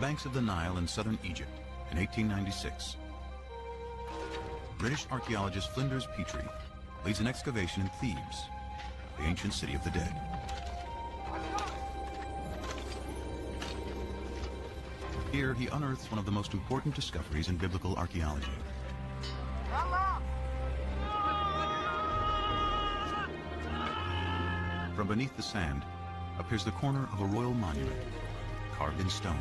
banks of the Nile in southern Egypt in 1896, British archaeologist Flinders Petrie leads an excavation in Thebes, the ancient city of the dead. Here, he unearths one of the most important discoveries in biblical archaeology. From beneath the sand appears the corner of a royal monument, carved in stone.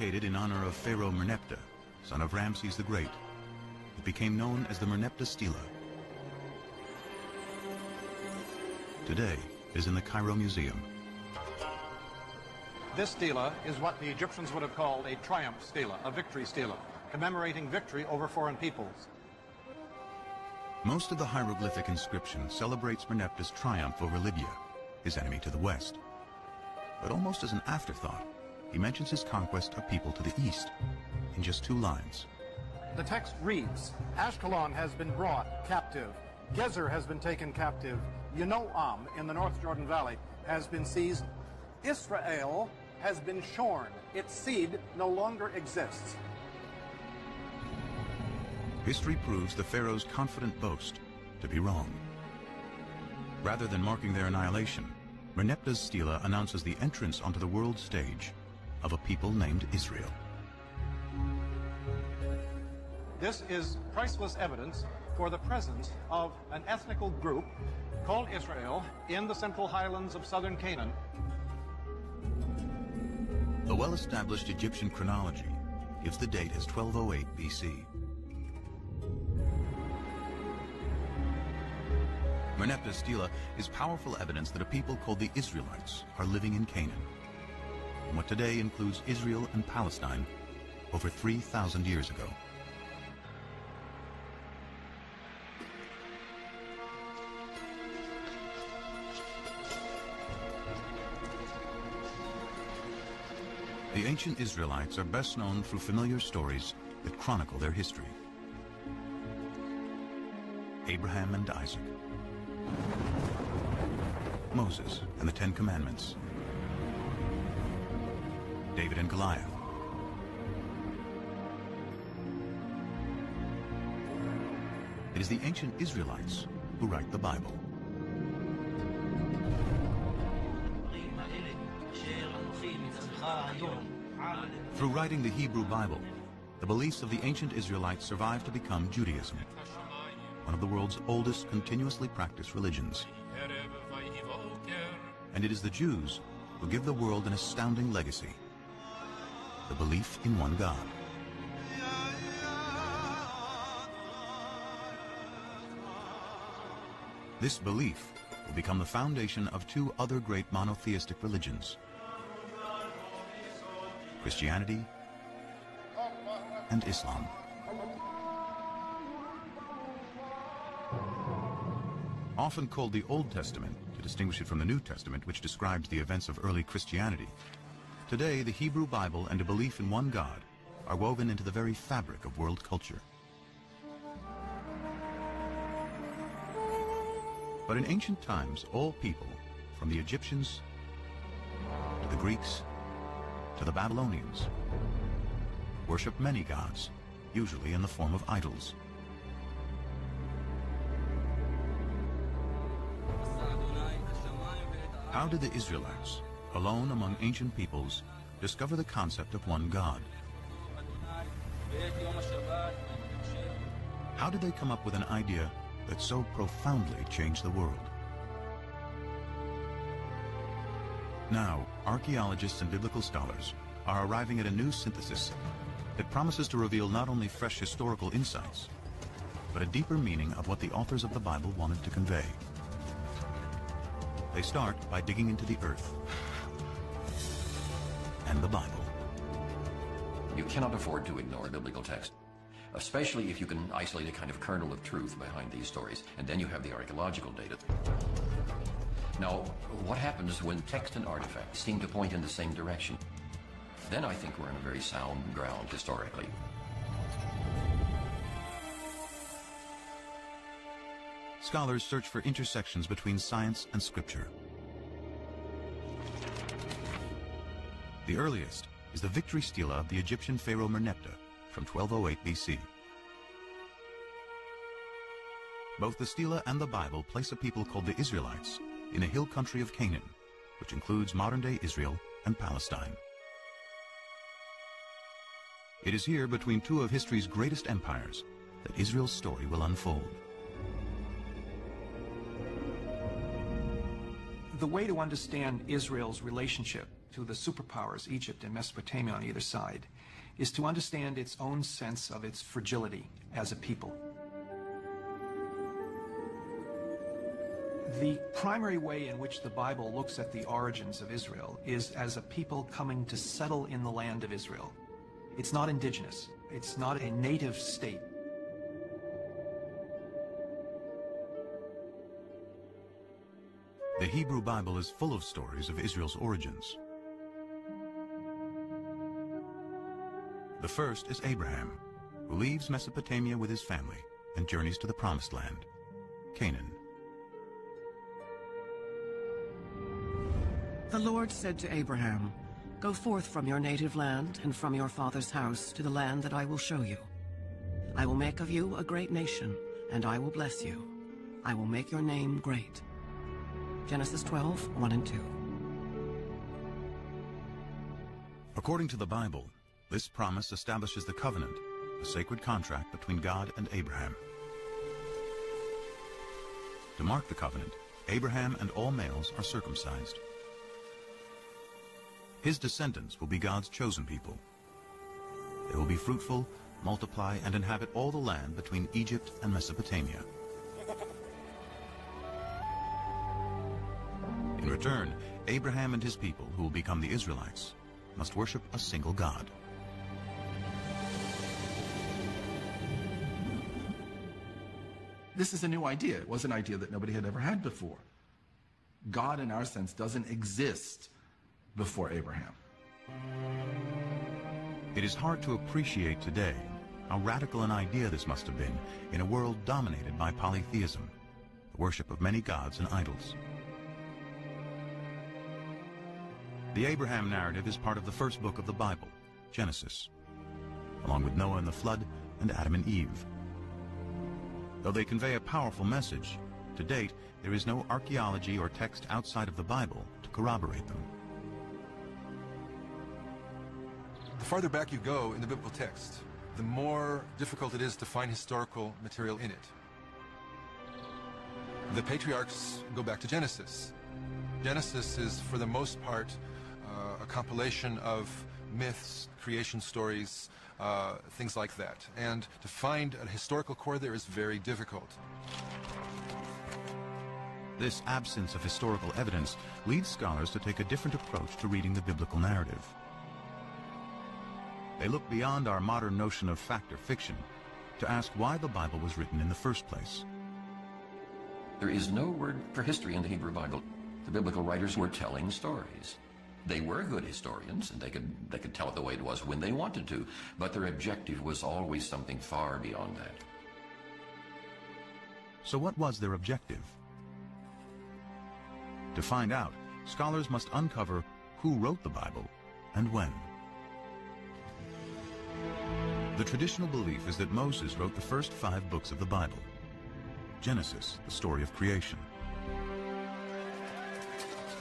Dedicated in honor of Pharaoh Merneptah, son of Ramses the Great, it became known as the Merneptah Stela. Today, it is in the Cairo Museum. This stela is what the Egyptians would have called a triumph stela, a victory stela, commemorating victory over foreign peoples. Most of the hieroglyphic inscription celebrates Merneptah's triumph over Libya, his enemy to the west. But almost as an afterthought, he mentions his conquest of people to the east in just two lines. The text reads, Ashkelon has been brought captive. Gezer has been taken captive. Yanoam in the North Jordan Valley has been seized. Israel has been shorn. Its seed no longer exists. History proves the Pharaoh's confident boast to be wrong. Rather than marking their annihilation, Merneptah's stela announces the entrance onto the world stage of a people named Israel. This is priceless evidence for the presence of an ethnical group called Israel in the central highlands of southern Canaan. The well-established Egyptian chronology gives the date as 1208 BC. Merneptah's stela is powerful evidence that a people called the Israelites are living in Canaan, in what today includes Israel and Palestine over 3,000 years ago. The ancient Israelites are best known through familiar stories that chronicle their history. Abraham and Isaac, Moses and the Ten Commandments, David and Goliath, It is the ancient Israelites who write the Bible. Through writing the Hebrew Bible, the beliefs of the ancient Israelites survived to become Judaism, one of the world's oldest continuously practiced religions. And it is the Jews who give the world an astounding legacy, the belief in one God. This belief will become the foundation of two other great monotheistic religions, Christianity and Islam. Often called the Old Testament to distinguish it from the New Testament, which describes the events of early Christianity, today the Hebrew Bible and a belief in one God are woven into the very fabric of world culture. But in ancient times, all people, from the Egyptians to the Greeks to the Babylonians, worshiped many gods, usually in the form of idols. How did the Israelites, alone among ancient peoples, discover the concept of one God? How did they come up with an idea that so profoundly changed the world? Now, archaeologists and biblical scholars are arriving at a new synthesis that promises to reveal not only fresh historical insights, but a deeper meaning of what the authors of the Bible wanted to convey. They start by digging into the earth and the Bible. You cannot afford to ignore biblical text, especially if you can isolate a kind of kernel of truth behind these stories, and then you have the archaeological data. Now, what happens when text and artifacts seem to point in the same direction? then I think we're on a very sound ground historically. Scholars search for intersections between science and scripture. The earliest is the victory stela of the Egyptian pharaoh Merneptah from 1208 BC. Both the stela and the Bible place a people called the Israelites in a hill country of Canaan, which includes modern-day Israel and Palestine. It is here between two of history's greatest empires that Israel's story will unfold. The way to understand Israel's relationship to the superpowers, Egypt and Mesopotamia on either side, is to understand its own sense of its fragility as a people. The primary way in which the Bible looks at the origins of Israel is as a people coming to settle in the land of Israel. It's not indigenous. It's not a native state. The Hebrew Bible is full of stories of Israel's origins. The first is Abraham, who leaves Mesopotamia with his family and journeys to the Promised Land, Canaan. The Lord said to Abraham, Go forth from your native land and from your father's house to the land that I will show you. I will make of you a great nation, and I will bless you. I will make your name great. Genesis 12, 1 and 2. According to the Bible, this promise establishes the covenant, a sacred contract between God and Abraham. To mark the covenant, Abraham and all males are circumcised. His descendants will be God's chosen people. They will be fruitful, multiply, and inhabit all the land between Egypt and Mesopotamia. In return, Abraham and his people, who will become the Israelites, must worship a single God. This is a new idea. It was an idea that nobody had ever had before. God, in our sense, doesn't exist before Abraham. It is hard to appreciate today how radical an idea this must have been in a world dominated by polytheism, the worship of many gods and idols. The Abraham narrative is part of the first book of the Bible, Genesis, along with Noah and the flood and Adam and Eve. Though they convey a powerful message, to date there is no archaeology or text outside of the Bible to corroborate them. The farther back you go in the biblical text, the more difficult it is to find historical material in it. The patriarchs go back to Genesis. Genesis is, for the most part, uh, a compilation of myths, creation stories, uh, things like that. And to find a historical core there is very difficult. This absence of historical evidence leads scholars to take a different approach to reading the biblical narrative. They look beyond our modern notion of fact or fiction to ask why the Bible was written in the first place. There is no word for history in the Hebrew Bible. The biblical writers were telling stories. They were good historians, and they could, they could tell it the way it was when they wanted to, but their objective was always something far beyond that. So what was their objective? To find out, scholars must uncover who wrote the Bible and when. The traditional belief is that Moses wrote the first five books of the Bible. Genesis, the story of creation.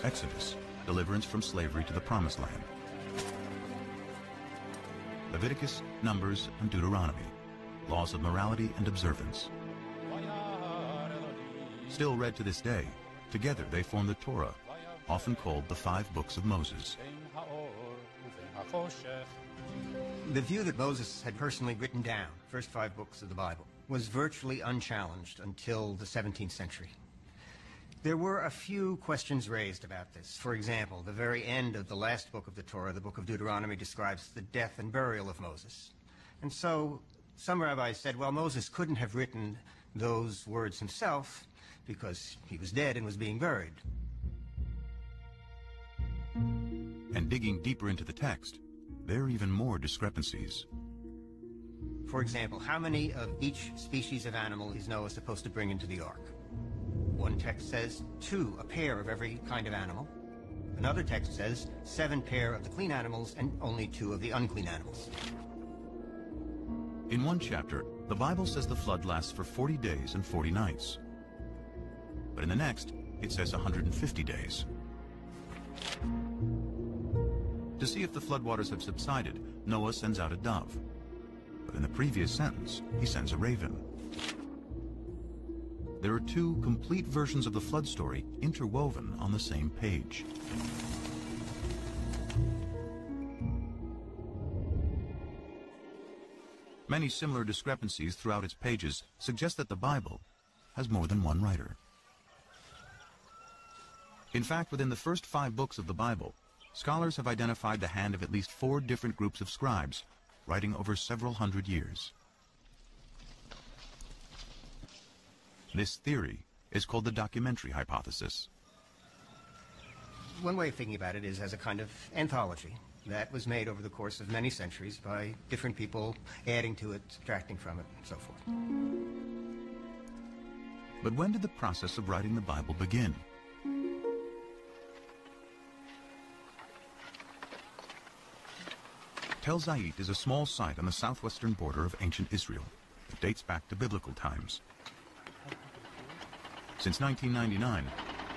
Exodus, deliverance from slavery to the Promised Land. Leviticus, Numbers, and Deuteronomy, laws of morality and observance. Still read to this day, together they form the Torah, often called the Five Books of Moses. The view that Moses had personally written down, first five books of the Bible, was virtually unchallenged until the 17th century. There were a few questions raised about this. For example, the very end of the last book of the Torah, the book of Deuteronomy, describes the death and burial of Moses. And so some rabbis said, well, Moses couldn't have written those words himself because he was dead and was being buried. And digging deeper into the text, there are even more discrepancies. For example, how many of each species of animal is Noah supposed to bring into the ark? One text says two, a pair of every kind of animal. Another text says seven pair of the clean animals and only two of the unclean animals. In one chapter, the Bible says the flood lasts for 40 days and 40 nights. But in the next, it says 150 days. To see if the floodwaters have subsided, Noah sends out a dove. But in the previous sentence, he sends a raven. There are two complete versions of the flood story interwoven on the same page. Many similar discrepancies throughout its pages suggest that the Bible has more than one writer. In fact, within the first five books of the Bible, scholars have identified the hand of at least four different groups of scribes, writing over several hundred years. This theory is called the documentary hypothesis. One way of thinking about it is as a kind of anthology that was made over the course of many centuries by different people adding to it, subtracting from it, and so forth. But when did the process of writing the Bible begin? Tel Zayit is a small site on the southwestern border of ancient Israel. It dates back to biblical times. Since 1999,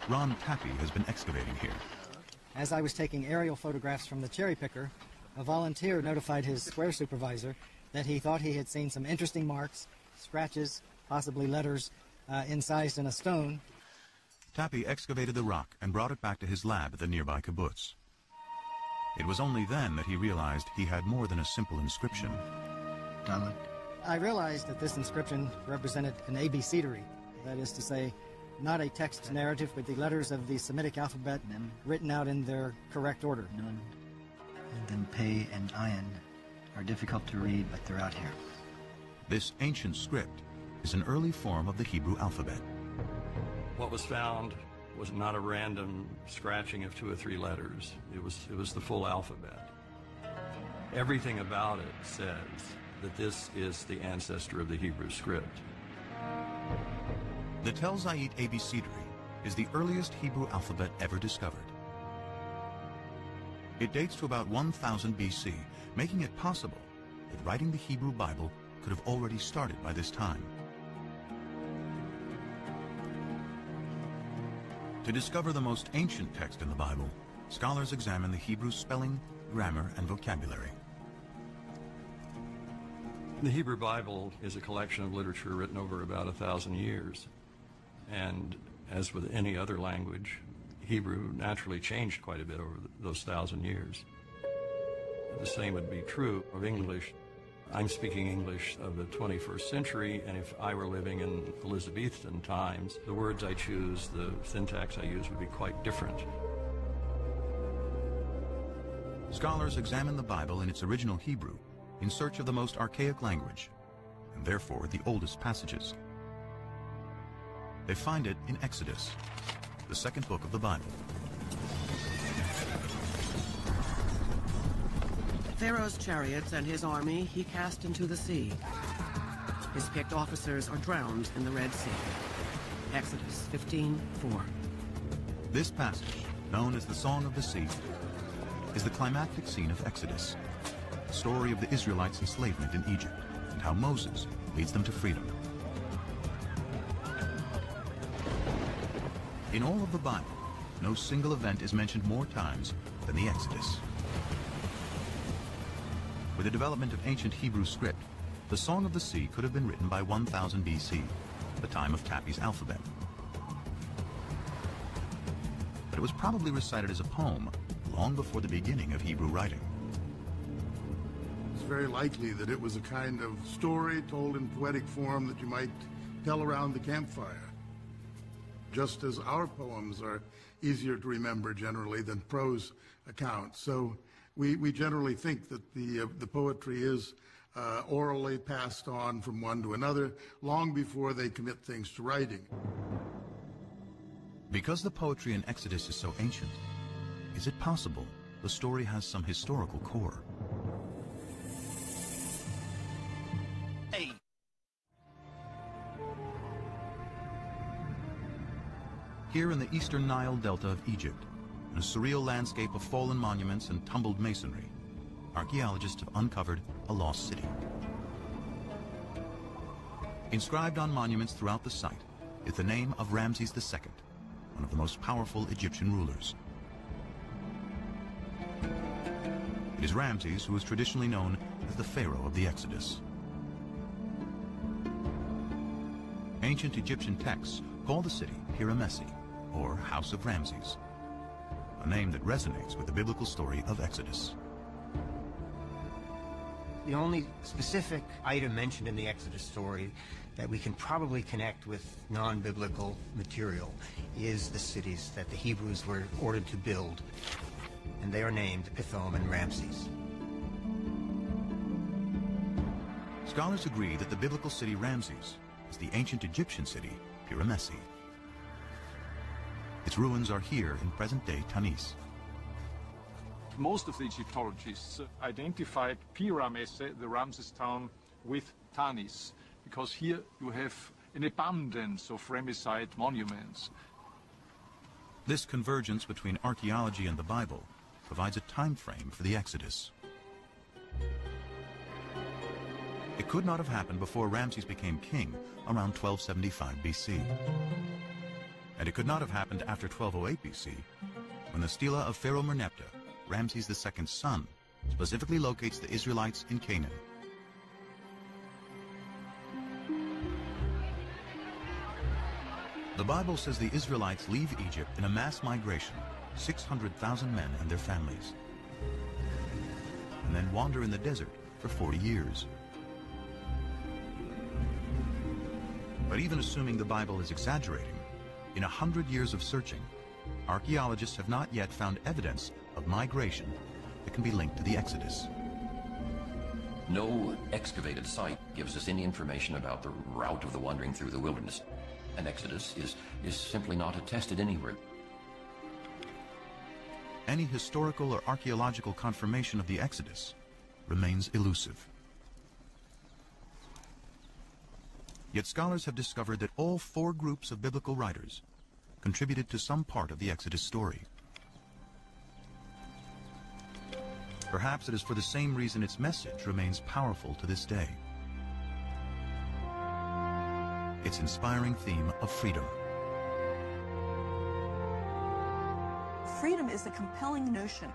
Ron Tappy has been excavating here. As I was taking aerial photographs from the cherry picker, a volunteer notified his square supervisor that he thought he had seen some interesting marks, scratches, possibly letters, uh, incised in a stone. Tappy excavated the rock and brought it back to his lab at the nearby kibbutz. It was only then that he realized he had more than a simple inscription. Dalet. I realized that this inscription represented an abecedary, that is to say, not a text narrative, but the letters of the Semitic alphabet written out in their correct order. Nun and then Pei and Ayin are difficult to read, but they're out here. This ancient script is an early form of the Hebrew alphabet. What was found was not a random scratching of two or three letters. It was, it was the full alphabet. Everything about it says that this is the ancestor of the Hebrew script. The Tel Zayit Abecedary is the earliest Hebrew alphabet ever discovered. It dates to about 1000 BC, making it possible that writing the Hebrew Bible could have already started by this time. To discover the most ancient text in the Bible, scholars examine the Hebrew spelling, grammar, and vocabulary. The Hebrew Bible is a collection of literature written over about a thousand years. And as with any other language, Hebrew naturally changed quite a bit over those thousand years. The same would be true of English. I'm speaking English of the 21st century, and if I were living in Elizabethan times, the words I choose, the syntax I use would be quite different. Scholars examine the Bible in its original Hebrew in search of the most archaic language, and therefore the oldest passages. They find it in Exodus, the second book of the Bible. Pharaoh's chariots and his army he cast into the sea. His picked officers are drowned in the Red Sea. Exodus 15:4. This passage, known as the Song of the Sea, is the climactic scene of Exodus, the story of the Israelites' enslavement in Egypt and how Moses leads them to freedom. In all of the Bible, no single event is mentioned more times than the Exodus. With the development of ancient Hebrew script, the Song of the Sea could have been written by 1000 BC, the time of Tappy's alphabet. But it was probably recited as a poem long before the beginning of Hebrew writing. It's very likely that it was a kind of story told in poetic form that you might tell around the campfire. Just as our poems are easier to remember generally than prose accounts. So we, we generally think that the, uh, the poetry is uh, orally passed on from one to another long before they commit things to writing. Because the poetry in Exodus is so ancient, is it possible the story has some historical core? Here in the eastern Nile delta of Egypt, in a surreal landscape of fallen monuments and tumbled masonry, archaeologists have uncovered a lost city. Inscribed on monuments throughout the site is the name of Ramses II, one of the most powerful Egyptian rulers. It is Ramses who is traditionally known as the Pharaoh of the Exodus. Ancient Egyptian texts call the city Piramesi, or House of Ramses, a name that resonates with the biblical story of Exodus. The only specific item mentioned in the Exodus story that we can probably connect with non-biblical material is the cities that the Hebrews were ordered to build, and they are named Pithom and Ramses. Scholars agree that the biblical city Ramses is the ancient Egyptian city Piramesi. Its ruins are here in present-day Tanis. Most of the Egyptologists identified Piramese, the Ramses town, with Tanis, because here you have an abundance of Ramesside monuments. This convergence between archaeology and the Bible provides a time frame for the Exodus. It could not have happened before Ramses became king around 1275 BC. And it could not have happened after 1208 BC, when the stela of Pharaoh Merneptah, Ramses II's son, specifically locates the Israelites in Canaan. The Bible says the Israelites leave Egypt in a mass migration, 600,000 men and their families, and then wander in the desert for 40 years. But even assuming the Bible is exaggerating, in a hundred years of searching, archaeologists have not yet found evidence of migration that can be linked to the Exodus. No excavated site gives us any information about the route of the wandering through the wilderness. An exodus is, is simply not attested anywhere. Any historical or archaeological confirmation of the Exodus remains elusive. Yet scholars have discovered that all four groups of biblical writers contributed to some part of the Exodus story. Perhaps it is for the same reason its message remains powerful to this day. Its inspiring theme of freedom. Freedom is a compelling notion,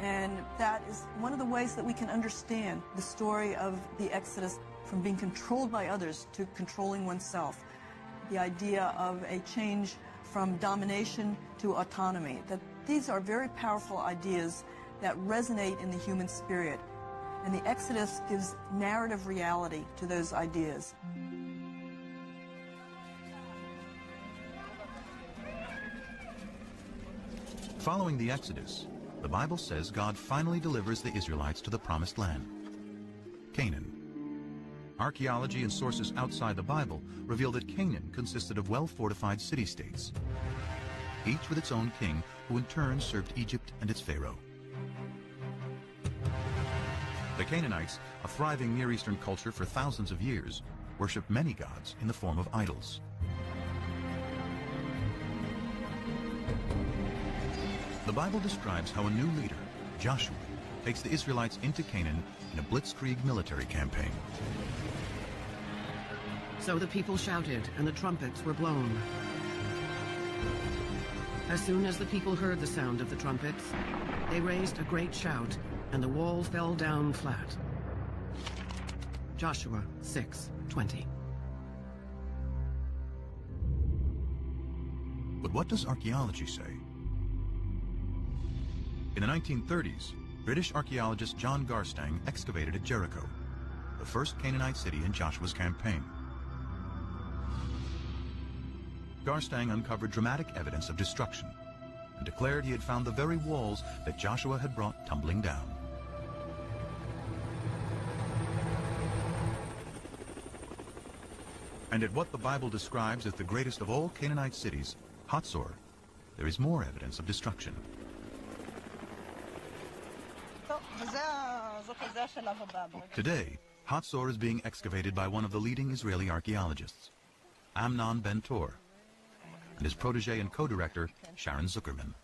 and that is one of the ways that we can understand the story of the Exodus from being controlled by others to controlling oneself. The idea of a change from domination to autonomy. That these are very powerful ideas that resonate in the human spirit. And the Exodus gives narrative reality to those ideas. Following the Exodus, the Bible says God finally delivers the Israelites to the promised land, Canaan. Archaeology and sources outside the Bible reveal that Canaan consisted of well-fortified city-states, each with its own king, who in turn served Egypt and its pharaoh. The Canaanites, a thriving Near Eastern culture for thousands of years, worshipped many gods in the form of idols. The Bible describes how a new leader, Joshua, takes the Israelites into Canaan in a blitzkrieg military campaign. So the people shouted, and the trumpets were blown. As soon as the people heard the sound of the trumpets, they raised a great shout, and the wall fell down flat. Joshua 6:20. But what does archaeology say? In the 1930s, British archaeologist John Garstang excavated at Jericho, the first Canaanite city in Joshua's campaign. Garstang uncovered dramatic evidence of destruction and declared he had found the very walls that Joshua had brought tumbling down. And at what the Bible describes as the greatest of all Canaanite cities, Hatzor, there is more evidence of destruction. Today, Hatzor is being excavated by one of the leading Israeli archaeologists, Amnon Ben-Tor, and his protege and co-director, Sharon Zuckerman.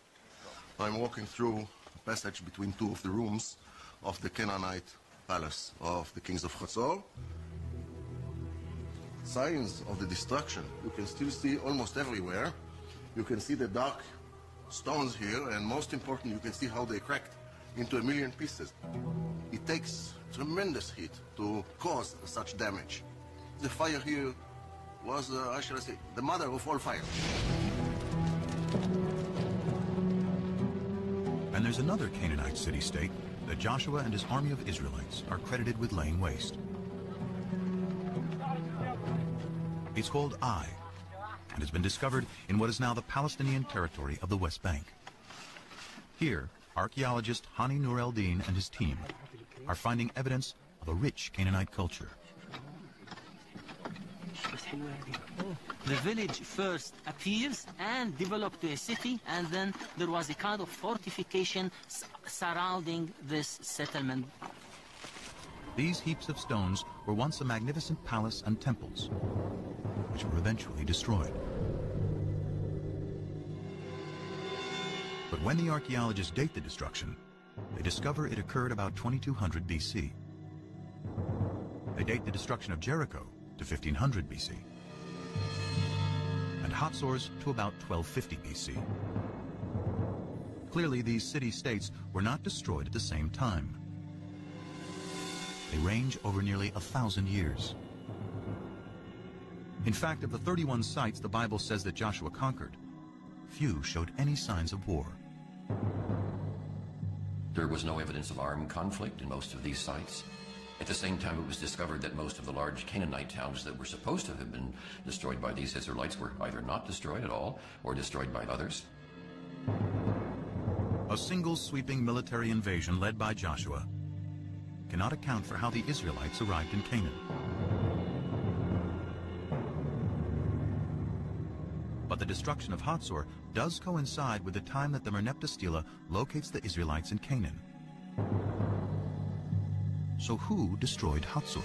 I'm walking through a passage between two of the rooms of the Canaanite palace of the kings of Chatzor. Signs of the destruction you can still see almost everywhere. You can see the dark stones here, and most important, you can see how they cracked into a million pieces. It takes tremendous heat to cause such damage. The fire here was, uh, I shall say, the mother of all fire. And there's another Canaanite city-state that Joshua and his army of Israelites are credited with laying waste. It's called Ai, and has been discovered in what is now the Palestinian territory of the West Bank. Here, archaeologist Hani Nur el-Din and his team are finding evidence of a rich Canaanite culture. The village first appears and developed to a city, and then there was a kind of fortification surrounding this settlement. These heaps of stones were once a magnificent palace and temples, which were eventually destroyed. But when the archaeologists date the destruction, they discover it occurred about 2200 BC. They date the destruction of Jericho to 1500 BC, and Hatzor's to about 1250 BC. Clearly, these city-states were not destroyed at the same time. They range over nearly a thousand years. In fact, of the 31 sites the Bible says that Joshua conquered, few showed any signs of war. There was no evidence of armed conflict in most of these sites. At the same time, it was discovered that most of the large Canaanite towns that were supposed to have been destroyed by these Israelites were either not destroyed at all or destroyed by others. A single sweeping military invasion led by Joshua cannot account for how the Israelites arrived in Canaan. But the destruction of Hatzor does coincide with the time that the Merneptah Stela locates the Israelites in Canaan. So who destroyed Hatzor?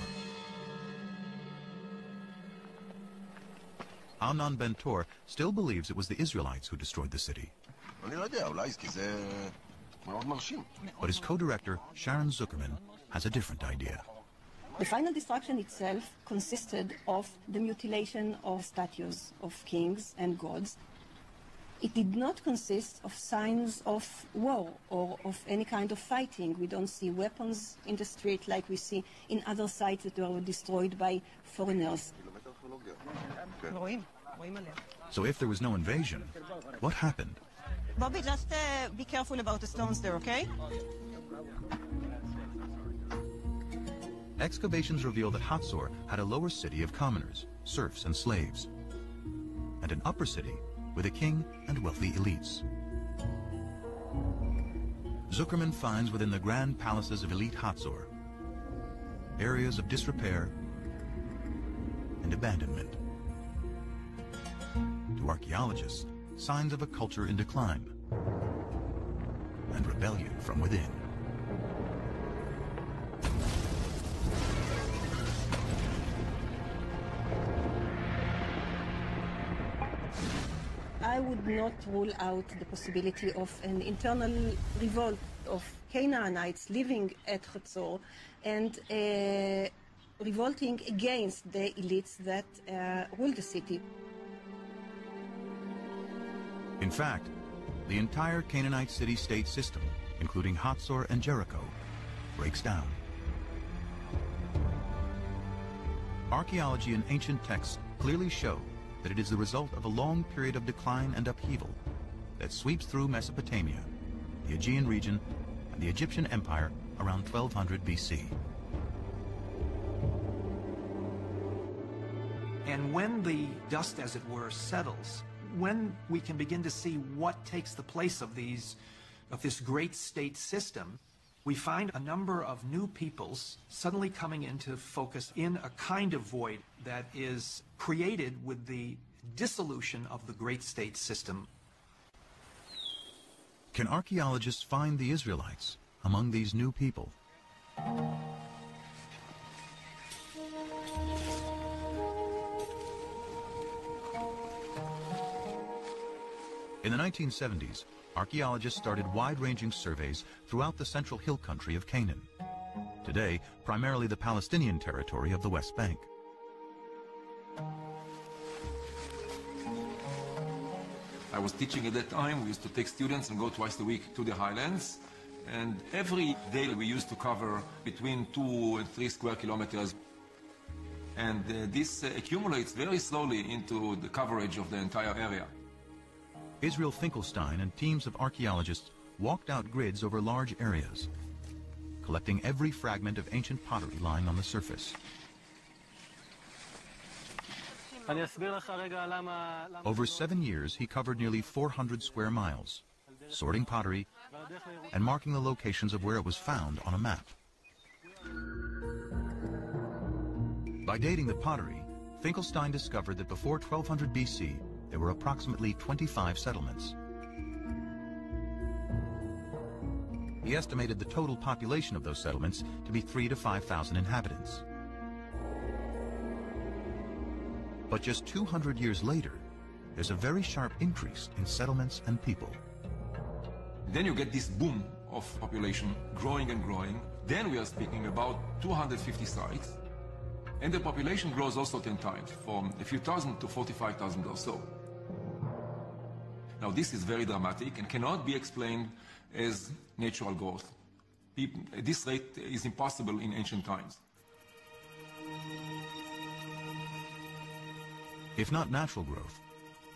Amnon Ben Tor still believes it was the Israelites who destroyed the city. But his co-director, Sharon Zuckerman, has a different idea. The final destruction itself consisted of the mutilation of statues of kings and gods. It did not consist of signs of war or of any kind of fighting. We don't see weapons in the street like we see in other sites that were destroyed by foreigners. So if there was no invasion, what happened? Bobby, just uh, be careful about the stones there, okay? Excavations reveal that Hatzor had a lower city of commoners, serfs, and slaves, and an upper city with a king and wealthy elites. Zuckerman finds within the grand palaces of elite Hatzor areas of disrepair and abandonment. To archaeologists, signs of a culture in decline and rebellion from within. Not rule out the possibility of an internal revolt of Canaanites living at Chatzor and uh, revolting against the elites that uh, rule the city. In fact, the entire Canaanite city-state system, including Hatzor and Jericho, breaks down. Archaeology and ancient texts clearly show that it is the result of a long period of decline and upheaval that sweeps through Mesopotamia, the Aegean region, and the Egyptian Empire around 1200 BC. And when the dust, as it were, settles, when we can begin to see what takes the place of these, of this great state system, we find a number of new peoples suddenly coming into focus in a kind of void that is created with the dissolution of the great state system. Can archaeologists find the Israelites among these new people? In the 1970s, archaeologists started wide-ranging surveys throughout the central hill country of Canaan. Today, primarily the Palestinian territory of the West Bank. I was teaching at that time. We used to take students and go twice a week to the highlands. And every day we used to cover between two and three square kilometers. And uh, this uh, accumulates very slowly into the coverage of the entire area. Israel Finkelstein and teams of archaeologists walked out grids over large areas, collecting every fragment of ancient pottery lying on the surface. Over seven years, he covered nearly 400 square miles, sorting pottery and marking the locations of where it was found on a map. By dating the pottery, Finkelstein discovered that before 1200 BC, there were approximately 25 settlements. He estimated the total population of those settlements to be 3 to 5,000 inhabitants. But just 200 years later, there's a very sharp increase in settlements and people. Then you get this boom of population growing and growing. Then we are speaking about 250 sites. And the population grows also 10 times, from a few thousand to 45,000 or so. Now this is very dramatic and cannot be explained as natural growth. This rate is impossible in ancient times. If not natural growth,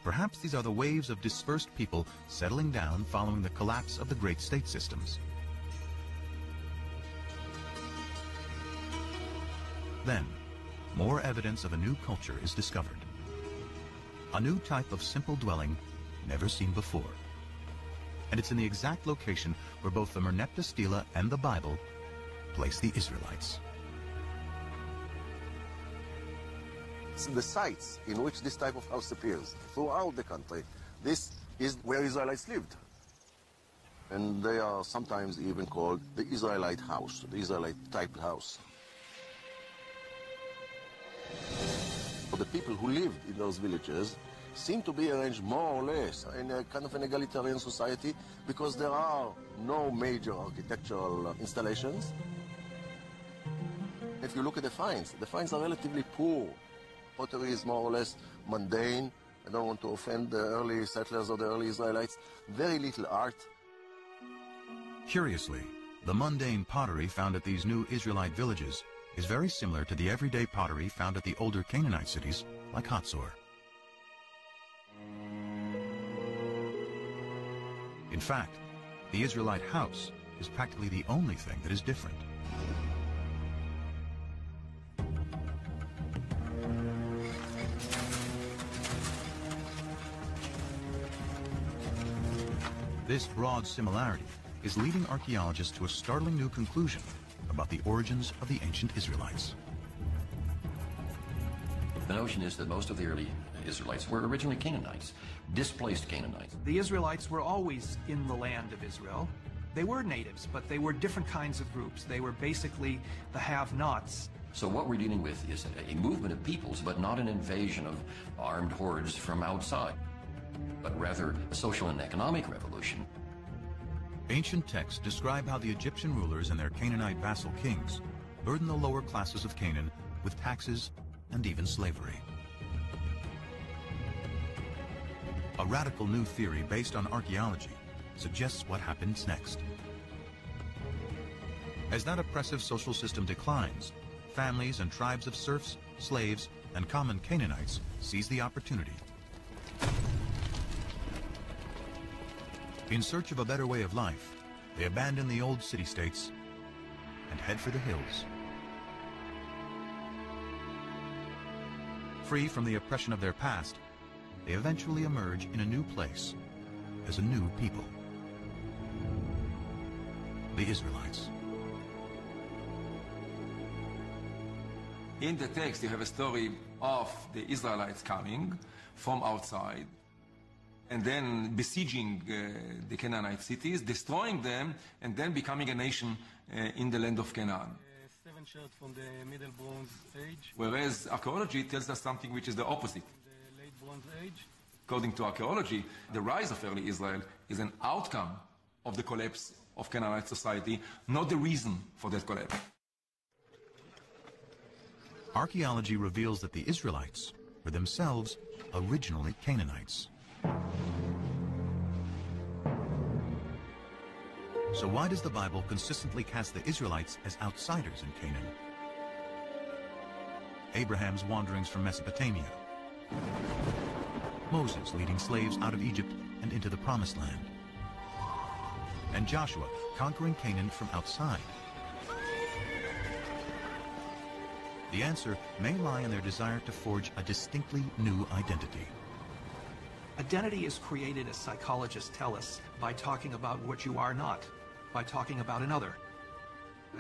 perhaps these are the waves of dispersed people settling down following the collapse of the great state systems. Then, more evidence of a new culture is discovered. A new type of simple dwelling never seen before. And it's in the exact location where both the Merneptah Stela and the Bible place the Israelites. the sites in which this type of house appears throughout the country. This is where Israelites lived. And they are sometimes even called the Israelite house, the Israelite type house. For the people who lived in those villages seem to be arranged more or less in a kind of an egalitarian society because there are no major architectural installations. If you look at the finds, the finds are relatively poor pottery is more or less mundane. I don't want to offend the early settlers or the early Israelites. Very little art. Curiously, the mundane pottery found at these new Israelite villages is very similar to the everyday pottery found at the older Canaanite cities like Hatzor. In fact, the Israelite house is practically the only thing that is different. This broad similarity is leading archaeologists to a startling new conclusion about the origins of the ancient Israelites. The notion is that most of the early Israelites were originally Canaanites, displaced Canaanites. The Israelites were always in the land of Israel. They were natives, but they were different kinds of groups. They were basically the have-nots. So what we're dealing with is a movement of peoples, but not an invasion of armed hordes from outside but rather a social and economic revolution. Ancient texts describe how the Egyptian rulers and their Canaanite vassal kings burdened the lower classes of Canaan with taxes and even slavery. A radical new theory based on archaeology suggests what happens next. As that oppressive social system declines, families and tribes of serfs, slaves, and common Canaanites seize the opportunity In search of a better way of life, they abandon the old city-states and head for the hills. Free from the oppression of their past, they eventually emerge in a new place as a new people. The Israelites. In the text, you have a story of the Israelites coming from outside and then besieging uh, the Canaanite cities, destroying them, and then becoming a nation uh, in the land of Canaan. seven shards from the Middle Bronze Age. Whereas archaeology tells us something which is the opposite. The Bronze Age. According to archaeology, the rise of early Israel is an outcome of the collapse of Canaanite society, not the reason for that collapse. Archaeology reveals that the Israelites were themselves originally Canaanites. So why does the Bible consistently cast the Israelites as outsiders in Canaan? Abraham's wanderings from Mesopotamia, Moses leading slaves out of Egypt and into the Promised Land, and Joshua conquering Canaan from outside. The answer may lie in their desire to forge a distinctly new identity. Identity is created, as psychologists tell us, by talking about what you are not, by talking about another.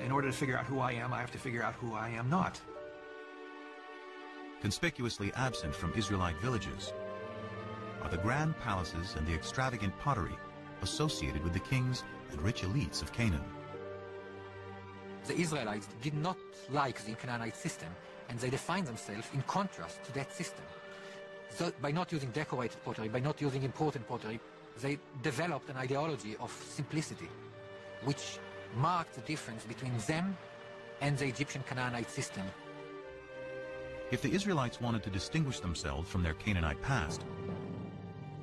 In order to figure out who I am, I have to figure out who I am not. Conspicuously absent from Israelite villages are the grand palaces and the extravagant pottery associated with the kings and rich elites of Canaan. The Israelites did not like the Canaanite system, and they defined themselves in contrast to that system. So by not using decorated pottery, by not using important pottery, they developed an ideology of simplicity, which marked the difference between them and the Egyptian Canaanite system. If the Israelites wanted to distinguish themselves from their Canaanite past,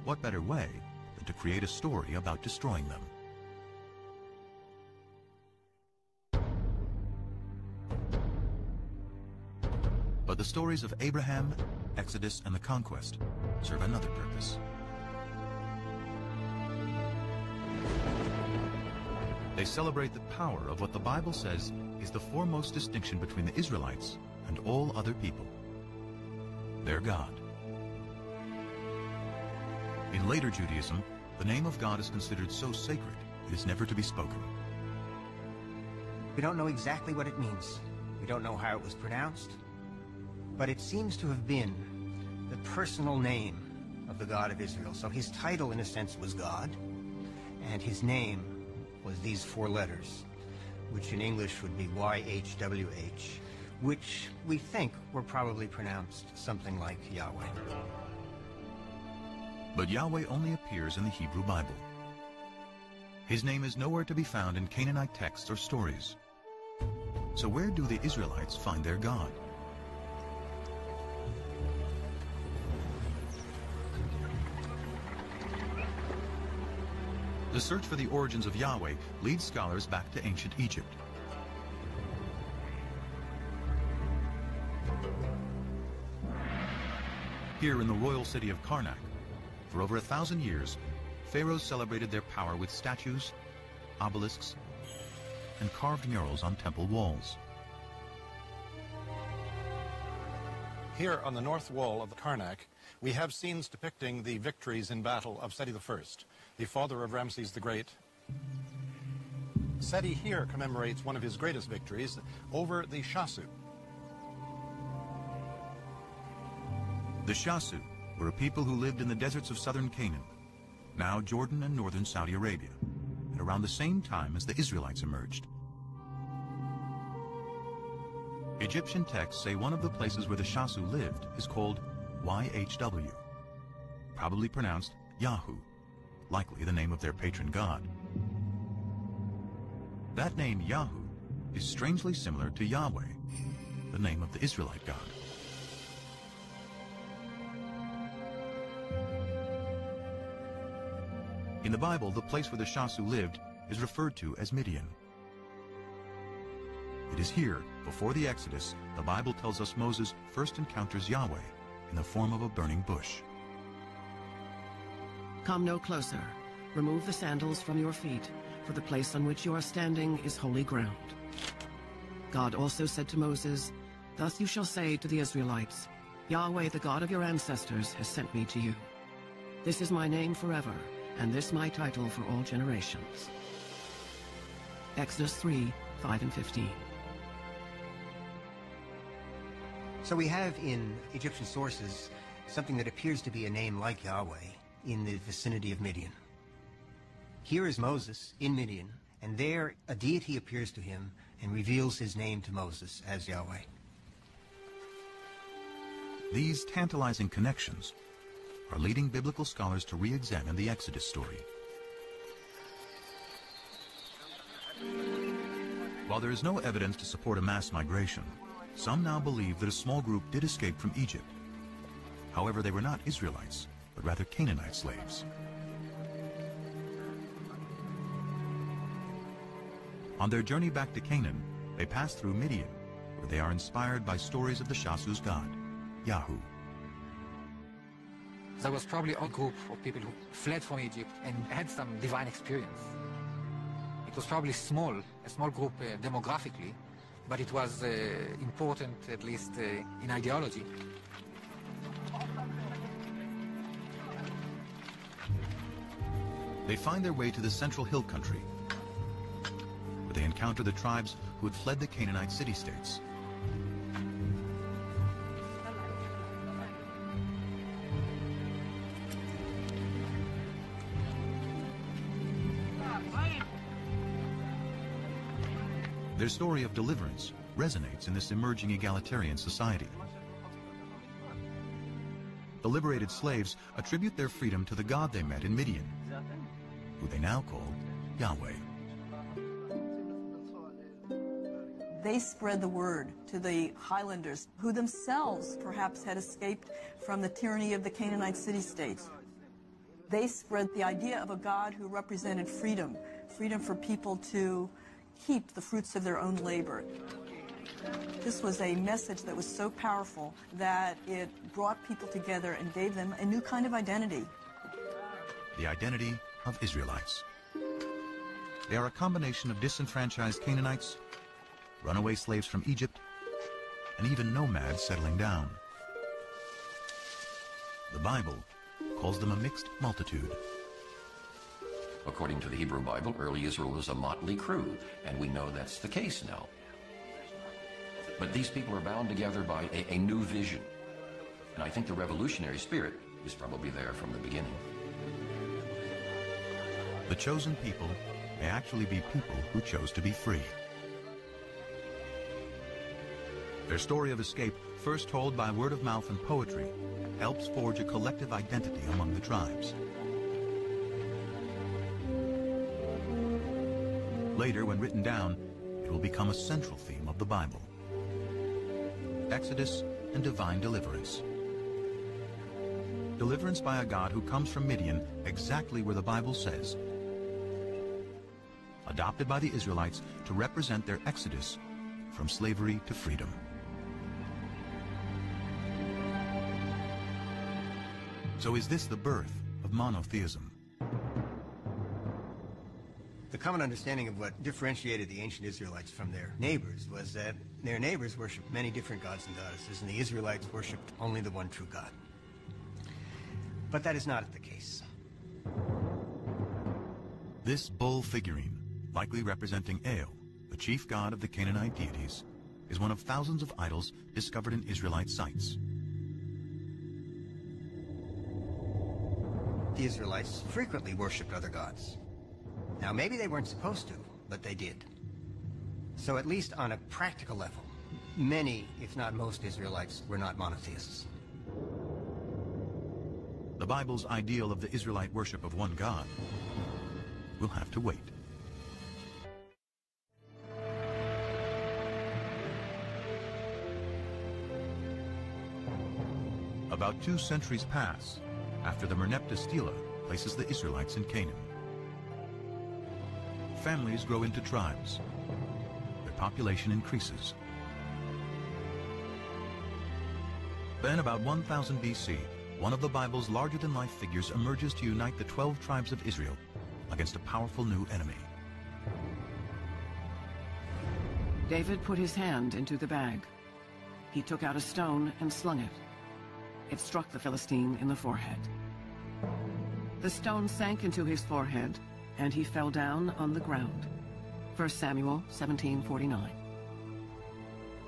what better way than to create a story about destroying them? But the stories of Abraham, Exodus, and the conquest serve another purpose. They celebrate the power of what the Bible says is the foremost distinction between the Israelites and all other people. Their God. In later Judaism, the name of God is considered so sacred it is never to be spoken. We don't know exactly what it means. We don't know how it was pronounced. But it seems to have been the personal name of the God of Israel. So his title, in a sense, was God, and his name was these four letters, which in English would be YHWH, which we think were probably pronounced something like Yahweh. But Yahweh only appears in the Hebrew Bible. His name is nowhere to be found in Canaanite texts or stories. So where do the Israelites find their God? The search for the origins of Yahweh leads scholars back to ancient Egypt. Here in the royal city of Karnak, for over a thousand years, pharaohs celebrated their power with statues, obelisks, and carved murals on temple walls. Here on the north wall of the Karnak, we have scenes depicting the victories in battle of Seti I, the father of Ramses the Great. Seti here commemorates one of his greatest victories over the Shasu. The Shasu were a people who lived in the deserts of southern Canaan, now Jordan and northern Saudi Arabia, at around the same time as the Israelites emerged. Egyptian texts say one of the places where the Shasu lived is called YHW, probably pronounced Yahu, likely the name of their patron god. That name Yahu is strangely similar to Yahweh, the name of the Israelite god. In the Bible, the place where the Shasu lived is referred to as Midian. It is here, before the Exodus, the Bible tells us Moses first encounters Yahweh in the form of a burning bush. Come no closer. Remove the sandals from your feet, for the place on which you are standing is holy ground. God also said to Moses, Thus you shall say to the Israelites, Yahweh, the God of your ancestors, has sent me to you. This is my name forever, and this my title for all generations. Exodus 3, 5 and 15. So we have in Egyptian sources something that appears to be a name like Yahweh in the vicinity of Midian. Here is Moses in Midian, and there a deity appears to him and reveals his name to Moses as Yahweh. These tantalizing connections are leading biblical scholars to re-examine the Exodus story. While there is no evidence to support a mass migration, some now believe that a small group did escape from Egypt. However, they were not Israelites, but rather Canaanite slaves. On their journey back to Canaan, they pass through Midian, where they are inspired by stories of the Shasu's god, Yahu. There was probably a group of people who fled from Egypt and had some divine experience. It was probably small, a small group uh, demographically, but it was uh, important, at least uh, in ideology. They find their way to the central hill country, where they encounter the tribes who had fled the Canaanite city-states. Their story of deliverance resonates in this emerging egalitarian society. The liberated slaves attribute their freedom to the God they met in Midian, who they now call Yahweh. They spread the word to the highlanders, who themselves perhaps had escaped from the tyranny of the Canaanite city-states. They spread the idea of a God who represented freedom, freedom for people to keep the fruits of their own labor. This was a message that was so powerful that it brought people together and gave them a new kind of identity. The identity of Israelites. They are a combination of disenfranchised Canaanites, runaway slaves from Egypt, and even nomads settling down. The Bible calls them a mixed multitude. According to the Hebrew Bible, early Israel was a motley crew, and we know that's the case now. But these people are bound together by a, a new vision. And I think the revolutionary spirit is probably there from the beginning. The chosen people may actually be people who chose to be free. Their story of escape, first told by word of mouth and poetry, helps forge a collective identity among the tribes. Later, when written down, it will become a central theme of the Bible. Exodus and divine deliverance. Deliverance by a God who comes from Midian, exactly where the Bible says. Adopted by the Israelites to represent their exodus from slavery to freedom. So is this the birth of monotheism? Common understanding of what differentiated the ancient Israelites from their neighbors was that their neighbors worshipped many different gods and goddesses, and the Israelites worshipped only the one true God. But that is not the case. This bull figurine, likely representing El, the chief god of the Canaanite deities, is one of thousands of idols discovered in Israelite sites. The Israelites frequently worshipped other gods. Now, maybe they weren't supposed to, but they did. So at least on a practical level, many, if not most Israelites were not monotheists. The Bible's ideal of the Israelite worship of one God will have to wait. About two centuries pass after the Merneptah Stela places the Israelites in Canaan. Families grow into tribes. Their population increases. Then, about 1000 BC, one of the Bible's larger-than-life figures emerges to unite the 12 tribes of Israel against a powerful new enemy. David put his hand into the bag. He took out a stone and slung it. It struck the Philistine in the forehead. The stone sank into his forehead, and he fell down on the ground. 1 Samuel 17:49.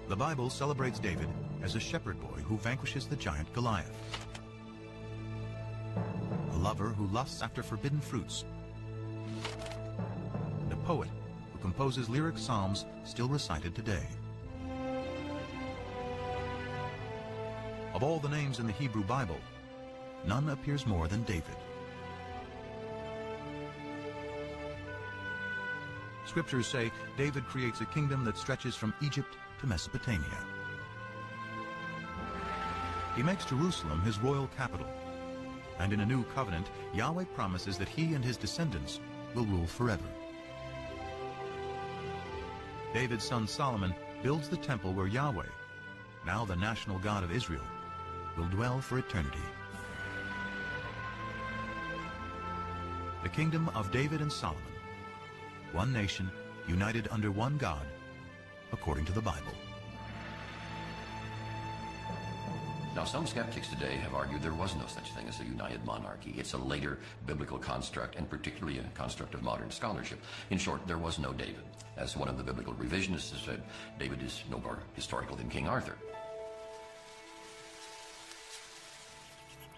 The Bible celebrates David as a shepherd boy who vanquishes the giant Goliath. A lover who lusts after forbidden fruits. And a poet who composes lyric psalms still recited today. Of all the names in the Hebrew Bible, none appears more than David. Scriptures say David creates a kingdom that stretches from Egypt to Mesopotamia. He makes Jerusalem his royal capital. And in a new covenant, Yahweh promises that he and his descendants will rule forever. David's son Solomon builds the temple where Yahweh, now the national God of Israel, will dwell for eternity. The kingdom of David and Solomon, one nation united under one God, according to the Bible. Now, some skeptics today have argued there was no such thing as a united monarchy. It's a later biblical construct, and particularly a construct of modern scholarship. In short, there was no David. As one of the biblical revisionists has said, David is no more historical than King Arthur.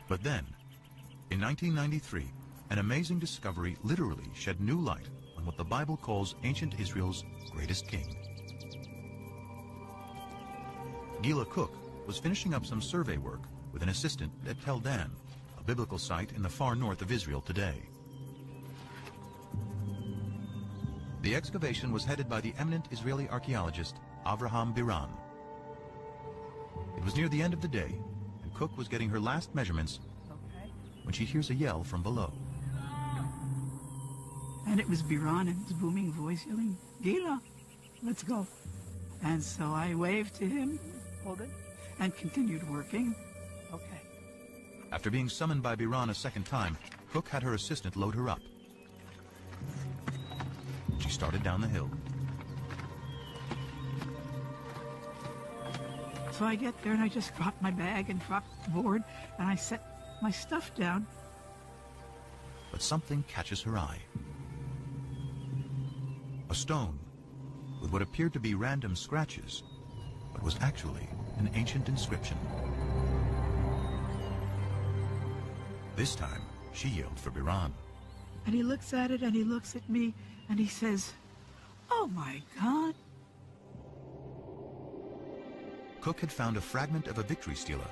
But then, in 1993, an amazing discovery literally shed new light what the Bible calls ancient Israel's greatest king. Gila Cook was finishing up some survey work with an assistant at Tel Dan, a biblical site in the far north of Israel today. The excavation was headed by the eminent Israeli archaeologist Avraham Biran. It was near the end of the day, and Cook was getting her last measurements when she hears a yell from below. And it was Biran in his booming voice yelling, Gila, let's go. And so I waved to him, hold it, and continued working. Okay. After being summoned by Biran a second time, Cook had her assistant load her up. She started down the hill. So I get there and I just drop my bag and drop the board and I set my stuff down. But something catches her eye. A stone with what appeared to be random scratches, but was actually an ancient inscription. This time, she yelled for Biran. And he looks at it and he looks at me and he says, Oh my God. Cook had found a fragment of a victory stela,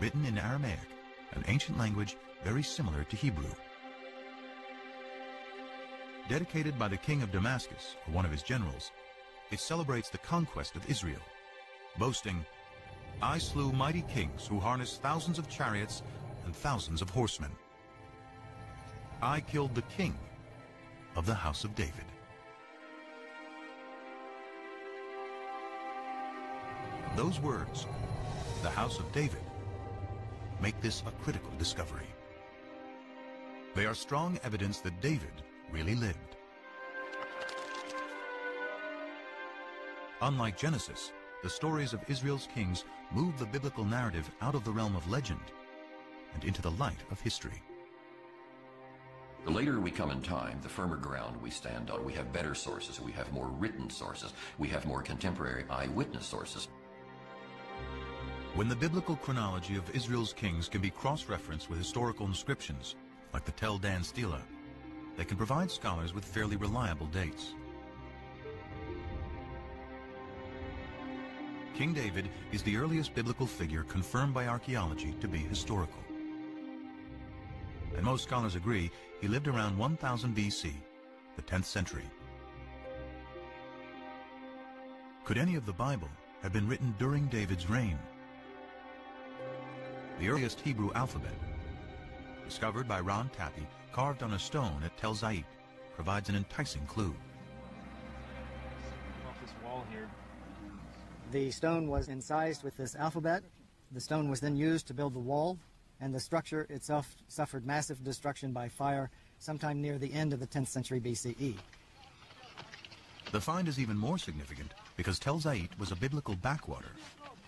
written in Aramaic, an ancient language very similar to Hebrew. Dedicated by the king of Damascus, or one of his generals, it celebrates the conquest of Israel, boasting, I slew mighty kings who harnessed thousands of chariots and thousands of horsemen. I killed the king of the house of David. Those words, the house of David, make this a critical discovery. They are strong evidence that David really lived. Unlike Genesis, the stories of Israel's kings move the biblical narrative out of the realm of legend and into the light of history. The later we come in time, the firmer ground we stand on. We have better sources. We have more written sources. We have more contemporary eyewitness sources. When the biblical chronology of Israel's kings can be cross-referenced with historical inscriptions, like the Tel Dan Stela, they can provide scholars with fairly reliable dates. King David is the earliest biblical figure confirmed by archaeology to be historical. And most scholars agree he lived around 1000 BC, the 10th century. Could any of the Bible have been written during David's reign? The earliest Hebrew alphabet, discovered by Ron Tappy, carved on a stone at Tel Zayit, provides an enticing clue. The stone was incised with this alphabet. The stone was then used to build the wall, and the structure itself suffered massive destruction by fire sometime near the end of the 10th century BCE. The find is even more significant because Tel Zayit was a biblical backwater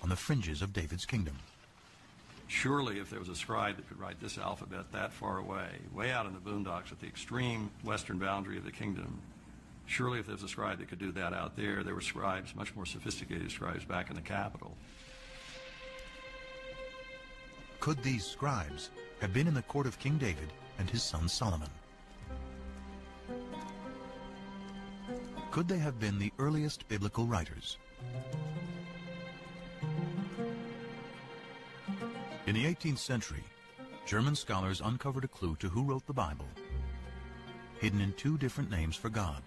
on the fringes of David's kingdom. Surely, if there was a scribe that could write this alphabet that far away, way out in the boondocks at the extreme western boundary of the kingdom, surely if there was a scribe that could do that out there, there were scribes, much more sophisticated scribes, back in the capital. Could these scribes have been in the court of King David and his son Solomon? Could they have been the earliest biblical writers? In the 18th century, German scholars uncovered a clue to who wrote the Bible, hidden in two different names for God.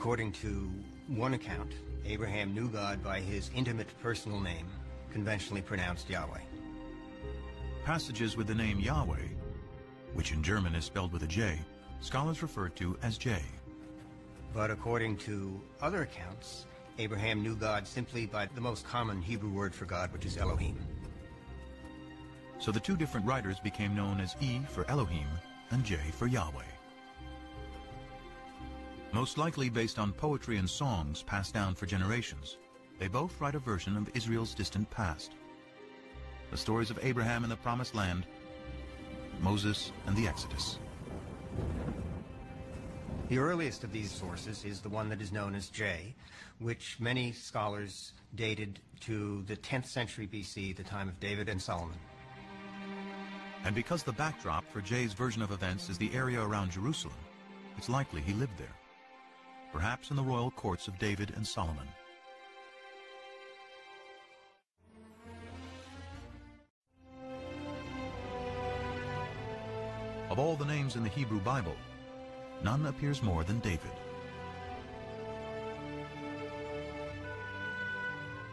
According to one account, Abraham knew God by his intimate personal name, conventionally pronounced Yahweh. Passages with the name Yahweh, which in German is spelled with a J, scholars refer to as J. But according to other accounts, Abraham knew God simply by the most common Hebrew word for God, which is Elohim. So the two different writers became known as E for Elohim and J for Yahweh. Most likely based on poetry and songs passed down for generations, they both write a version of Israel's distant past. The stories of Abraham and the Promised Land, Moses and the Exodus. The earliest of these sources is the one that is known as J, which many scholars dated to the 10th century BC, the time of David and Solomon. And because the backdrop for J's version of events is the area around Jerusalem, it's likely he lived there, perhaps in the royal courts of David and Solomon. Of all the names in the Hebrew Bible, none appears more than David.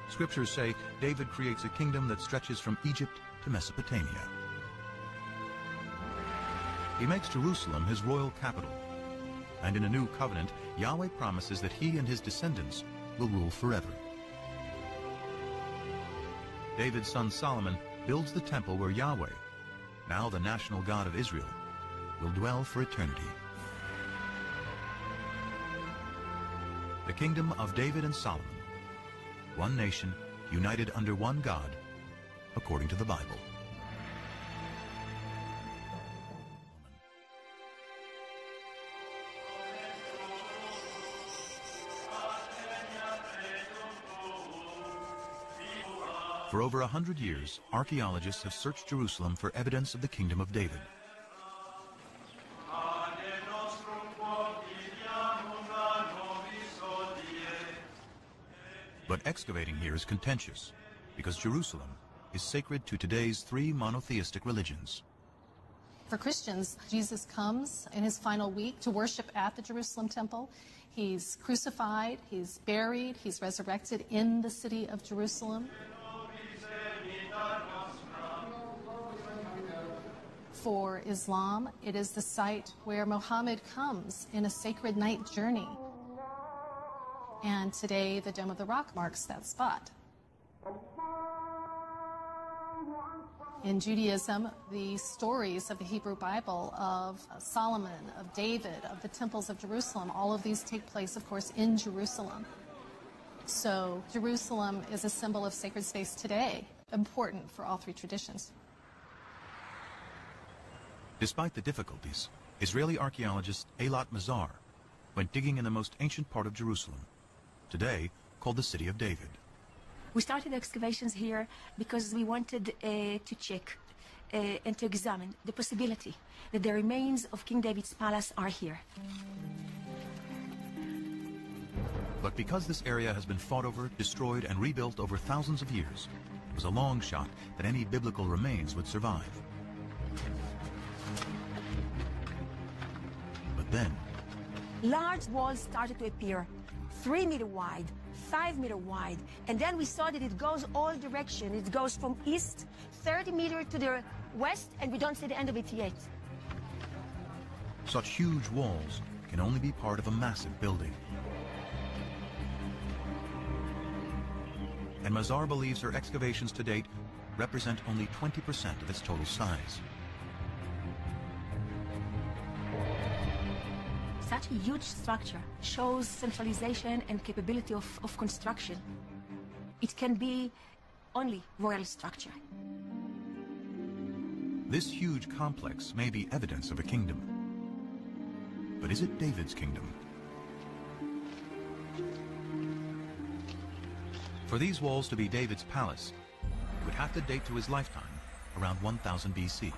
Scriptures say David creates a kingdom that stretches from Egypt to Mesopotamia. He makes Jerusalem his royal capital. And in a new covenant, Yahweh promises that he and his descendants will rule forever. David's son Solomon builds the temple where Yahweh, now the national God of Israel, will dwell for eternity. The kingdom of David and Solomon, one nation united under one God, according to the Bible. For over a hundred years, archaeologists have searched Jerusalem for evidence of the kingdom of David. But excavating here is contentious, because Jerusalem is sacred to today's three monotheistic religions. For Christians, Jesus comes in his final week to worship at the Jerusalem temple. He's crucified, he's buried, he's resurrected in the city of Jerusalem. For Islam, it is the site where Muhammad comes in a sacred night journey. And today, the Dome of the Rock marks that spot. In Judaism, the stories of the Hebrew Bible of Solomon, of David, of the temples of Jerusalem, all of these take place, of course, in Jerusalem. So Jerusalem is a symbol of sacred space today, important for all three traditions. Despite the difficulties, Israeli archaeologist Eilat Mazar went digging in the most ancient part of Jerusalem, today called the City of David. We started excavations here because we wanted uh, to check uh, and to examine the possibility that the remains of King David's palace are here. But because this area has been fought over, destroyed, and rebuilt over thousands of years, it was a long shot that any biblical remains would survive. Then, Large walls started to appear, three meter wide, five meter wide, and then we saw that it goes all direction. It goes from east, 30 meter to the west, and we don't see the end of it yet. such huge walls can only be part of a massive building. And Mazar believes her excavations to date represent only 20% of its total size. Such a huge structure shows centralization and capability of, of construction. It can be only royal structure. This huge complex may be evidence of a kingdom. But is it David's kingdom? For these walls to be David's palace, it would have to date to his lifetime, around 1000 BC.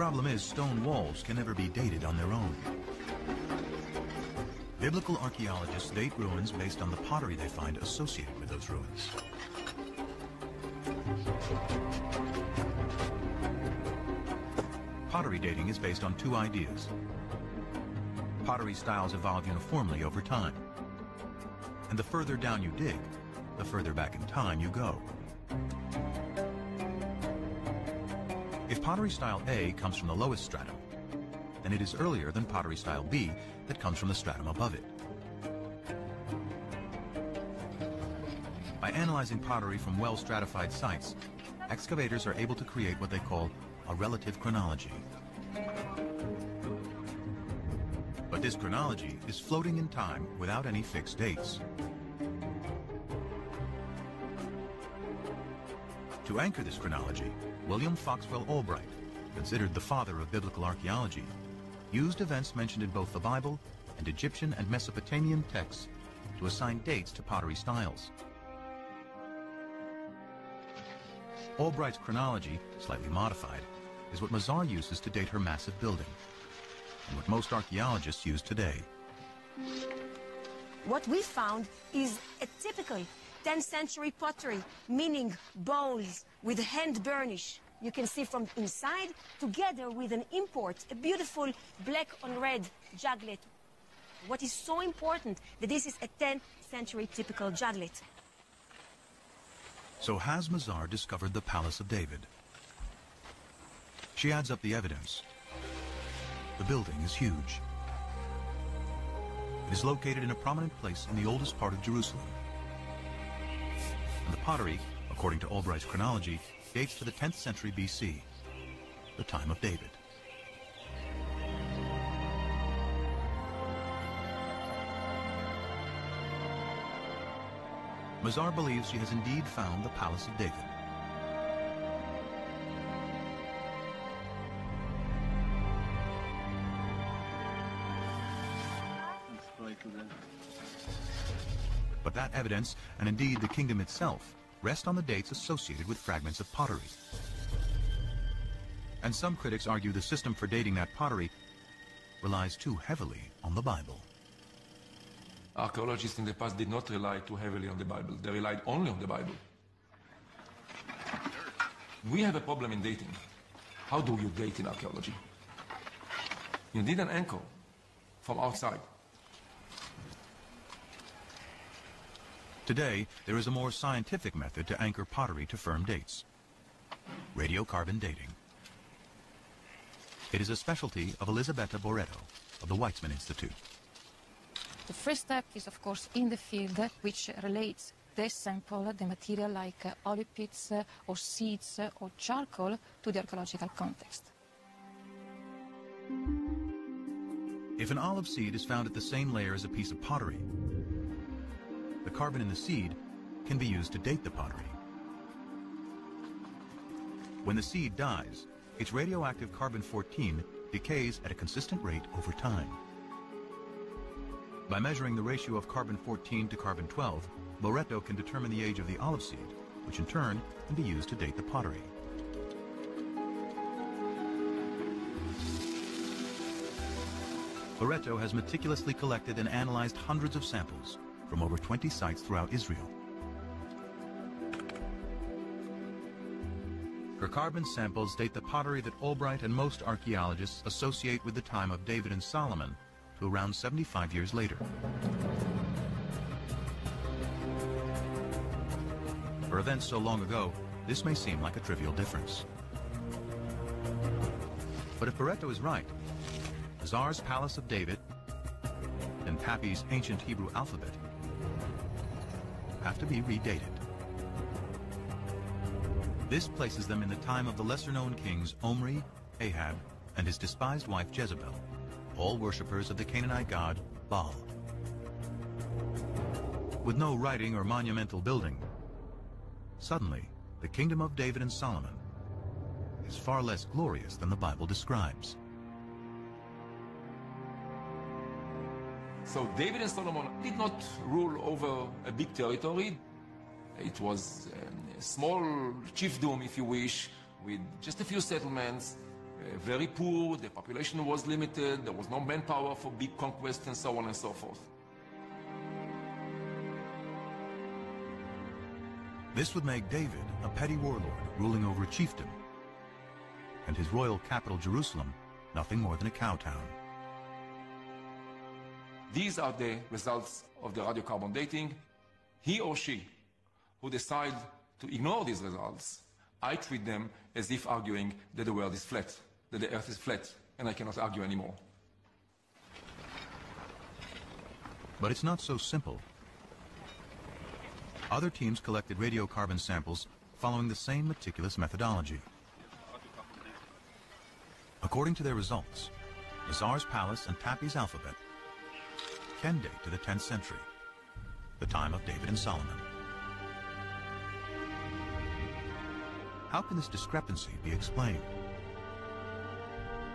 Problem is stone walls can never be dated on their own. Biblical archaeologists date ruins based on the pottery they find associated with those ruins. Pottery dating is based on two ideas. Pottery styles evolve uniformly over time. And the further down you dig, the further back in time you go. If pottery style A comes from the lowest stratum, then it is earlier than pottery style B that comes from the stratum above it. By analyzing pottery from well-stratified sites, excavators are able to create what they call a relative chronology. But this chronology is floating in time without any fixed dates. To anchor this chronology, William Foxwell Albright, considered the father of biblical archaeology, used events mentioned in both the Bible and Egyptian and Mesopotamian texts to assign dates to pottery styles. Albright's chronology, slightly modified, is what Mazar uses to date her massive building, and what most archaeologists use today. What we found is a typical 10th century pottery, meaning bowls with hand burnish. You can see from inside, together with an import, a beautiful black on red juglet. What is so important that this is a 10th century typical juglet. So has Mazar discovered the Palace of David? She adds up the evidence. The building is huge. It is located in a prominent place in the oldest part of Jerusalem. The pottery, according to Albright's chronology, dates to the 10th century BC, the time of David. Mazar believes she has indeed found the Palace of David. Evidence, and indeed the kingdom itself, rest on the dates associated with fragments of pottery. And some critics argue the system for dating that pottery relies too heavily on the Bible. Archaeologists in the past did not rely too heavily on the Bible. They relied only on the Bible. We have a problem in dating. How do you date in archaeology? You need an anchor from outside. Today, there is a more scientific method to anchor pottery to firm dates. Radiocarbon dating. It is a specialty of Elisabetta Boaretto of the Weizmann Institute. The first step is, of course, in the field, which relates the sample, the material like uh, olive pits uh, or seeds uh, or charcoal to the archaeological context. If an olive seed is found at the same layer as a piece of pottery, the carbon in the seed can be used to date the pottery. When the seed dies, its radioactive carbon-14 decays at a consistent rate over time. By measuring the ratio of carbon-14 to carbon-12, Boaretto can determine the age of the olive seed, which in turn can be used to date the pottery. Boaretto has meticulously collected and analyzed hundreds of samples from over 20 sites throughout Israel. Her carbon samples date the pottery that Albright and most archaeologists associate with the time of David and Solomon to around 75 years later. For events so long ago, this may seem like a trivial difference. But if Boaretto is right, Mazar's Palace of David and Tappy's ancient Hebrew alphabet have to be redated. This places them in the time of the lesser-known kings Omri, Ahab, and his despised wife Jezebel, all worshippers of the Canaanite god Baal. With no writing or monumental building, suddenly the kingdom of David and Solomon is far less glorious than the Bible describes. So David and Solomon did not rule over a big territory. It was um, a small chiefdom, if you wish, with just a few settlements, uh, very poor, the population was limited, there was no manpower for big conquests and so on and so forth. This would make David a petty warlord ruling over a chiefdom, and his royal capital Jerusalem nothing more than a cow town. These are the results of the radiocarbon dating. He or she who decide to ignore these results, I treat them as if arguing that the world is flat, that the earth is flat, and I cannot argue anymore. But it's not so simple. Other teams collected radiocarbon samples following the same meticulous methodology. According to their results, Mazar's palace and Tappy's alphabet can date to the 10th century, the time of David and Solomon. How can this discrepancy be explained?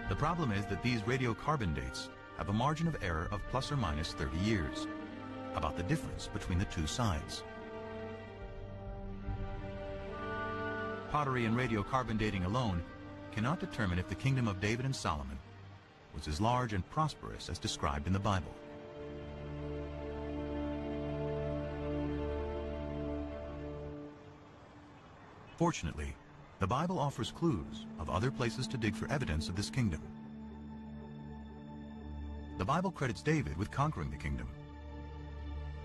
The problem is that these radiocarbon dates have a margin of error of plus or minus 30 years, about the difference between the two sides. Pottery and radiocarbon dating alone cannot determine if the kingdom of David and Solomon was as large and prosperous as described in the Bible. Fortunately, the Bible offers clues of other places to dig for evidence of this kingdom. The Bible credits David with conquering the kingdom.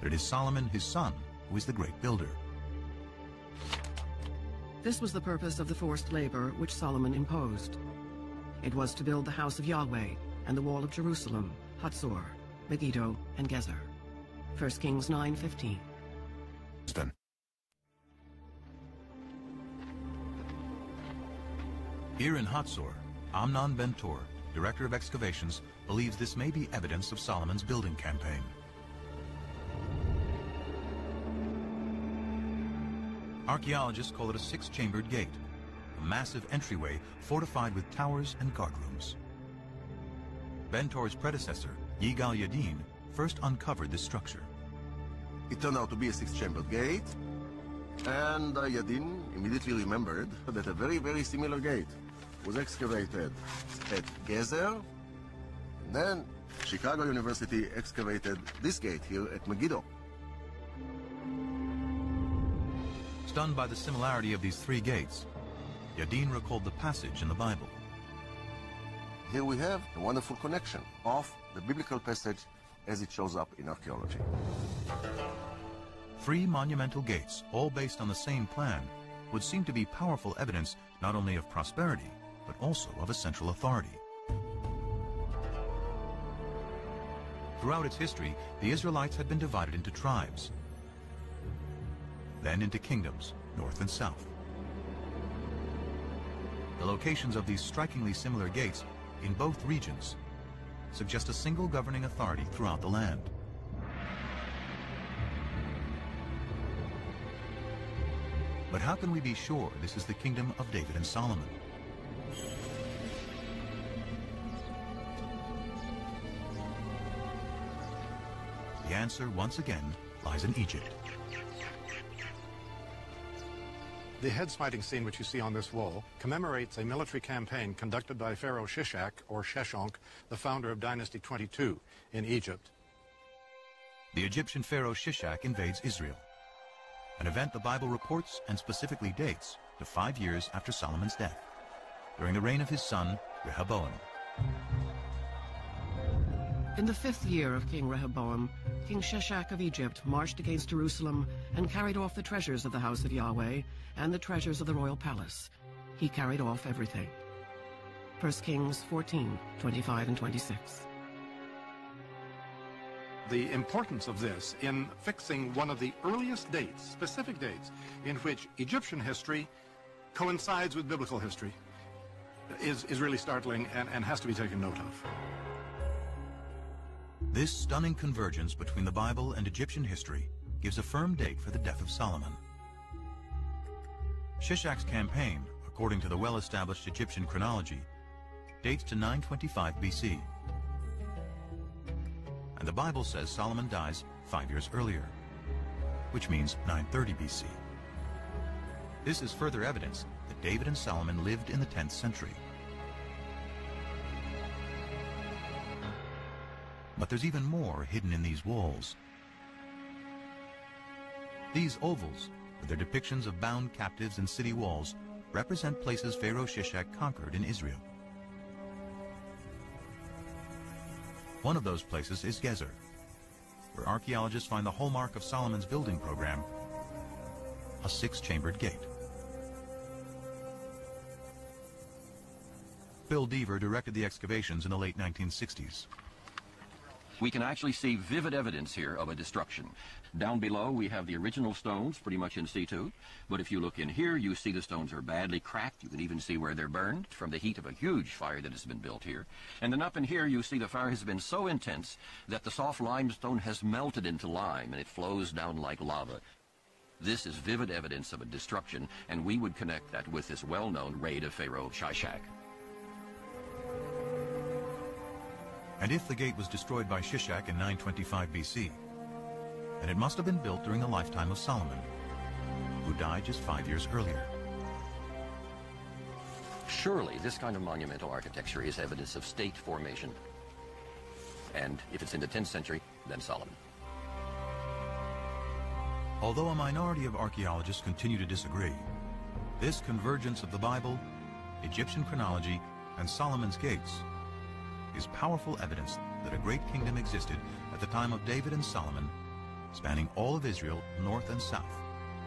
But it is Solomon, his son, who is the great builder. This was the purpose of the forced labor which Solomon imposed. It was to build the house of Yahweh and the wall of Jerusalem, Hatzor, Megiddo, and Gezer. 1 Kings 9:15. Here in Hatzor, Amnon Ben-Tor, director of excavations, believes this may be evidence of Solomon's building campaign. Archaeologists call it a six-chambered gate, a massive entryway fortified with towers and guardrooms. Ben-Tor's predecessor, Yigal Yadin, first uncovered this structure. It turned out to be a six-chambered gate, and uh, Yadin immediately remembered that a very, very similar gate was excavated at Gezer, and then Chicago University excavated this gate here at Megiddo. Stunned by the similarity of these three gates, Yadin recalled the passage in the Bible. Here we have a wonderful connection of the biblical passage as it shows up in archaeology. Three monumental gates, all based on the same plan, would seem to be powerful evidence not only of prosperity, but also of a central authority. Throughout its history, the Israelites had been divided into tribes, then into kingdoms, north and south. The locations of these strikingly similar gates in both regions suggest a single governing authority throughout the land. But how can we be sure this is the kingdom of David and Solomon? The answer, once again, lies in Egypt. The head-smiting scene which you see on this wall commemorates a military campaign conducted by Pharaoh Shishak, or Sheshonk, the founder of Dynasty 22 in Egypt. The Egyptian pharaoh Shishak invades Israel, an event the Bible reports and specifically dates to five years after Solomon's death, during the reign of his son, Rehoboam. In the fifth year of King Rehoboam, King Shishak of Egypt marched against Jerusalem and carried off the treasures of the house of Yahweh and the treasures of the royal palace. He carried off everything. 1 Kings 14, 25 and 26. The importance of this in fixing one of the earliest dates, specific dates, in which Egyptian history coincides with biblical history is, is really startling and, and has to be taken note of. This stunning convergence between the Bible and Egyptian history gives a firm date for the death of Solomon. Shishak's campaign, according to the well-established Egyptian chronology, dates to 925 BC. And the Bible says Solomon dies five years earlier, which means 930 BC. This is further evidence that David and Solomon lived in the 10th century. But there's even more hidden in these walls. These ovals, with their depictions of bound captives and city walls, represent places Pharaoh Shishak conquered in Israel. One of those places is Gezer, where archaeologists find the hallmark of Solomon's building program, a six-chambered gate. Bill Dever directed the excavations in the late 1960s. We can actually see vivid evidence here of a destruction. Down below, we have the original stones pretty much in situ. But if you look in here, you see the stones are badly cracked. You can even see where they're burned from the heat of a huge fire that has been built here. And then up in here, you see the fire has been so intense that the soft limestone has melted into lime and it flows down like lava. This is vivid evidence of a destruction, and we would connect that with this well-known raid of Pharaoh Shishak. And if the gate was destroyed by Shishak in 925 BC, then it must have been built during the lifetime of Solomon, who died just five years earlier. Surely this kind of monumental architecture is evidence of state formation. And if it's in the 10th century, then Solomon. Although a minority of archaeologists continue to disagree, this convergence of the Bible, Egyptian chronology, and Solomon's gates is powerful evidence that a great kingdom existed at the time of David and Solomon, spanning all of Israel, north and south,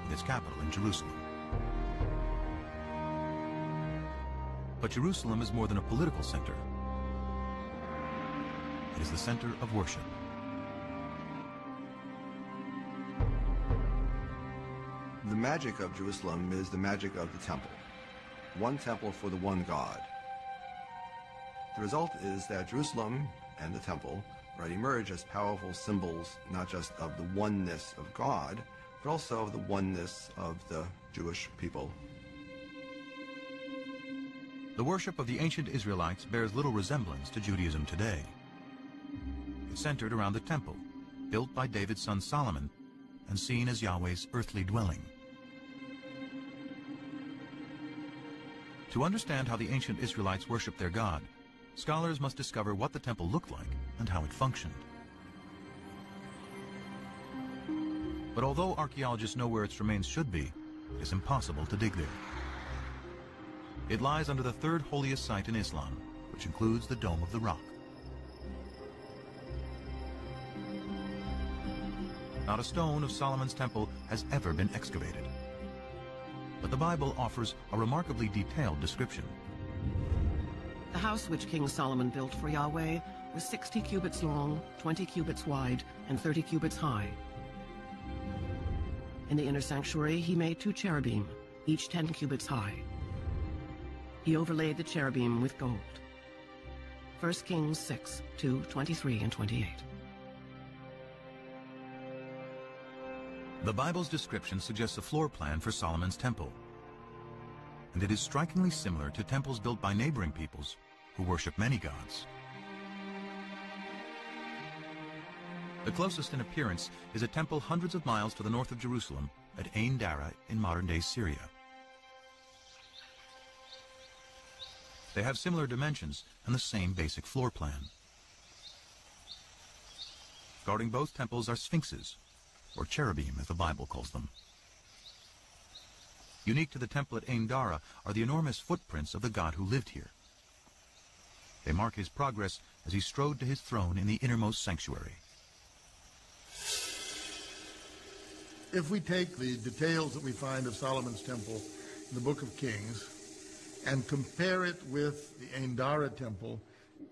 with its capital in Jerusalem. But Jerusalem is more than a political center. It is the center of worship. The magic of Jerusalem is the magic of the temple. One temple for the one God. The result is that Jerusalem and the temple right emerge as powerful symbols not just of the oneness of God, but also of the oneness of the Jewish people. The worship of the ancient Israelites bears little resemblance to Judaism today. Centered around the temple, built by David's son Solomon, and seen as Yahweh's earthly dwelling. To understand how the ancient Israelites worshiped their God, scholars must discover what the temple looked like and how it functioned. But although archaeologists know where its remains should be, it is impossible to dig there. It lies under the third holiest site in Islam, which includes the Dome of the Rock. Not a stone of Solomon's temple has ever been excavated. But the Bible offers a remarkably detailed description. The house which King Solomon built for Yahweh was 60 cubits long, 20 cubits wide, and 30 cubits high. In the inner sanctuary, he made two cherubim, each 10 cubits high. He overlaid the cherubim with gold. 1 Kings 6, 2, 23 and 28. The Bible's description suggests a floor plan for Solomon's temple. And it is strikingly similar to temples built by neighboring peoples who worship many gods. The closest in appearance is a temple hundreds of miles to the north of Jerusalem at Ain Dara in modern-day Syria. They have similar dimensions and the same basic floor plan. Guarding both temples are sphinxes, or cherubim as the Bible calls them. Unique to the temple at Ain Dara are the enormous footprints of the god who lived here. They mark his progress as he strode to his throne in the innermost sanctuary. If we take the details that we find of Solomon's temple in the book of Kings and compare it with the Ain Dara temple,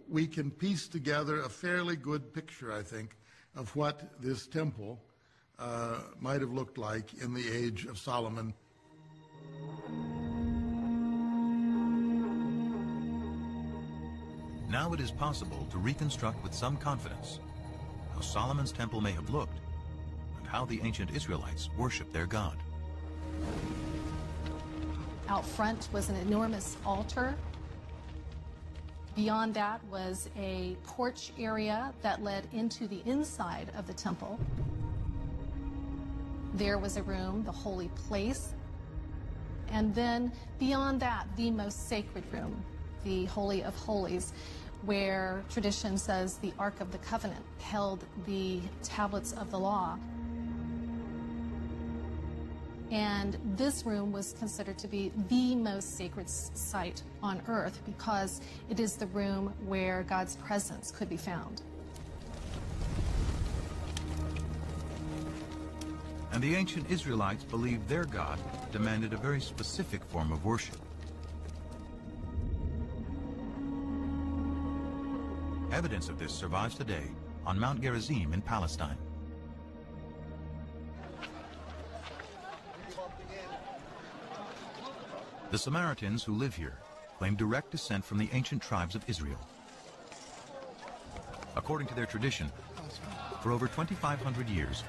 we can piece together a fairly good picture, I think, of what this temple uh, might have looked like in the age of Solomon. Now it is possible to reconstruct with some confidence how Solomon's temple may have looked and how the ancient Israelites worshiped their God. Out front was an enormous altar. Beyond that was a porch area that led into the inside of the temple. There was a room, the holy place. And then beyond that, the most sacred room, the Holy of Holies, where tradition says the Ark of the Covenant held the tablets of the law. And this room was considered to be the most sacred site on earth because it is the room where God's presence could be found. And the ancient Israelites believed their God demanded a very specific form of worship. Evidence of this survives today on Mount Gerizim in Palestine. The Samaritans who live here claim direct descent from the ancient tribes of Israel. According to their tradition, for over 2,500 years,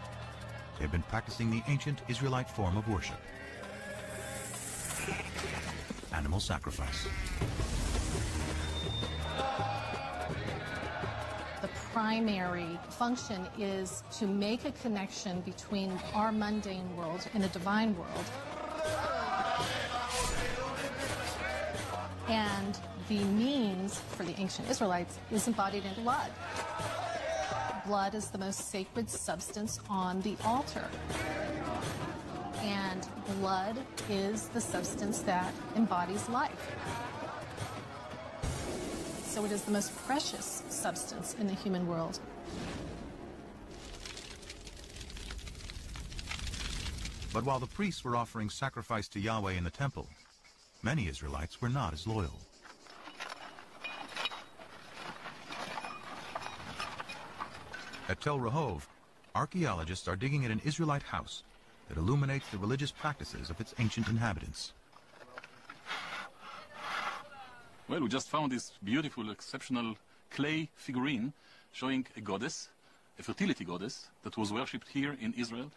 they have been practicing the ancient Israelite form of worship. Animal sacrifice. Primary function is to make a connection between our mundane world and the divine world And the means for the ancient Israelites is embodied in blood. Blood is the most sacred substance on the altar. And blood is the substance that embodies life. So it is the most precious substance in the human world. But while the priests were offering sacrifice to Yahweh in the temple, many Israelites were not as loyal. At Tel Rehov, archaeologists are digging at an Israelite house that illuminates the religious practices of its ancient inhabitants. Well, we just found this beautiful, exceptional clay figurine showing a goddess, a fertility goddess, that was worshipped here in Israel.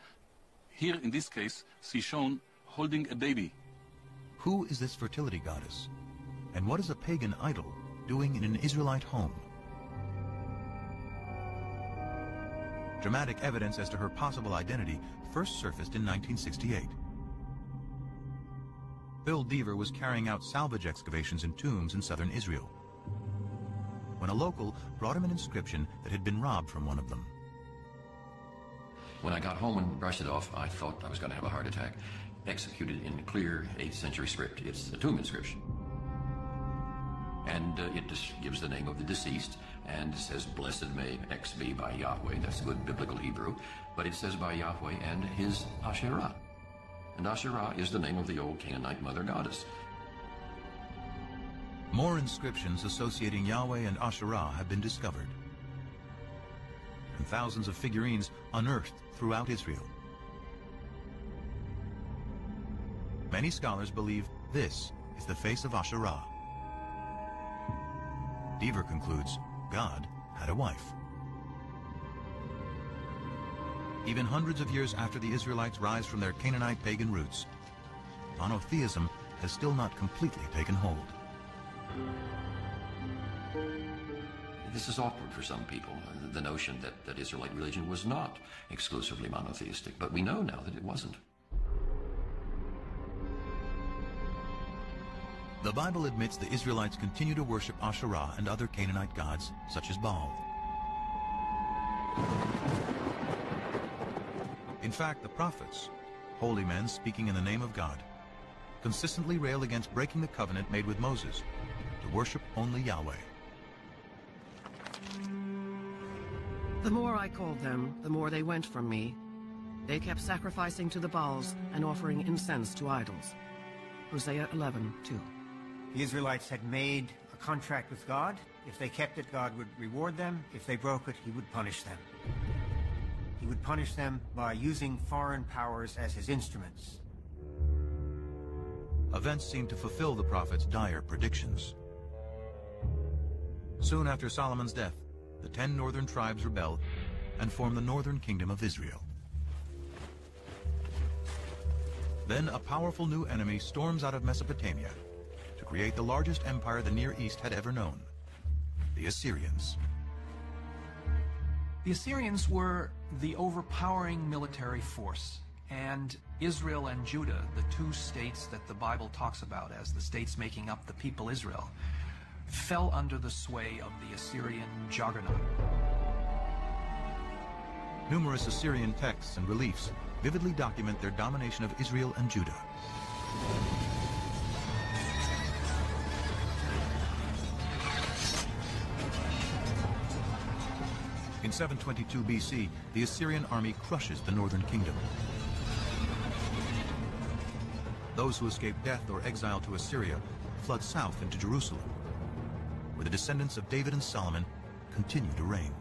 Here, in this case, she's shown holding a baby who is this fertility goddess? And what is a pagan idol doing in an Israelite home? Dramatic evidence as to her possible identity first surfaced in 1968. Bill Dever was carrying out salvage excavations in tombs in southern Israel when a local brought him an inscription that had been robbed from one of them. When I got home and brushed it off, I thought I was going to have a heart attack executed in clear 8th century script. It's a tomb inscription. And uh, it just gives the name of the deceased and says, Blessed may X be by Yahweh. That's good biblical Hebrew. But it says by Yahweh and his Asherah. And Asherah is the name of the old Canaanite mother goddess. More inscriptions associating Yahweh and Asherah have been discovered. And thousands of figurines unearthed throughout Israel. Many scholars believe this is the face of Asherah. Dever concludes God had a wife. Even hundreds of years after the Israelites rise from their Canaanite pagan roots, monotheism has still not completely taken hold. This is awkward for some people, uh, the notion that, that Israelite religion was not exclusively monotheistic, but we know now that it wasn't. The Bible admits the Israelites continue to worship Asherah and other Canaanite gods, such as Baal. In fact, the prophets, holy men speaking in the name of God, consistently rail against breaking the covenant made with Moses to worship only Yahweh. The more I called them, the more they went from me. They kept sacrificing to the Baals and offering incense to idols. Hosea 11, 2. The Israelites had made a contract with God. If they kept it, God would reward them. If they broke it, he would punish them. He would punish them by using foreign powers as his instruments. Events seemed to fulfill the prophet's dire predictions. Soon after Solomon's death, the ten northern tribes rebelled and formed the northern kingdom of Israel. Then a powerful new enemy storms out of Mesopotamia to create the largest empire the Near East had ever known, the Assyrians. The Assyrians were the overpowering military force, and Israel and Judah, the two states that the Bible talks about as the states making up the people Israel, fell under the sway of the Assyrian juggernaut. Numerous Assyrian texts and reliefs vividly document their domination of Israel and Judah. In 722 BC, the Assyrian army crushes the northern kingdom. Those who escape death or exile to Assyria flood south into Jerusalem, where the descendants of David and Solomon continue to reign.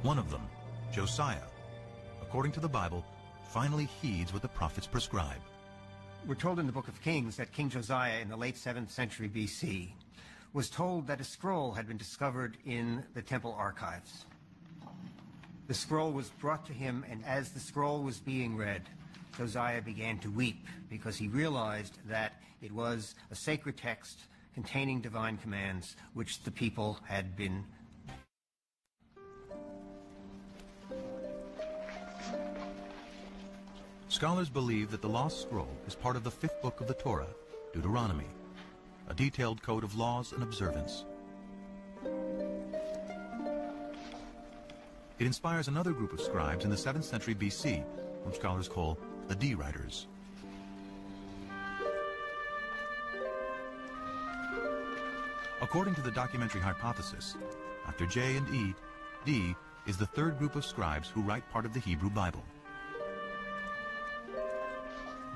One of them, Josiah, according to the Bible, finally heeds what the prophets prescribe. We're told in the book of Kings that King Josiah in the late 7th century BC was told that a scroll had been discovered in the temple archives. The scroll was brought to him, and as the scroll was being read, Josiah began to weep because he realized that it was a sacred text containing divine commands which the people had been Scholars believe that the Lost Scroll is part of the fifth book of the Torah, Deuteronomy, a detailed code of laws and observance. It inspires another group of scribes in the 7th century BC, whom scholars call the D writers. According to the documentary hypothesis, after J and E, D is the third group of scribes who write part of the Hebrew Bible.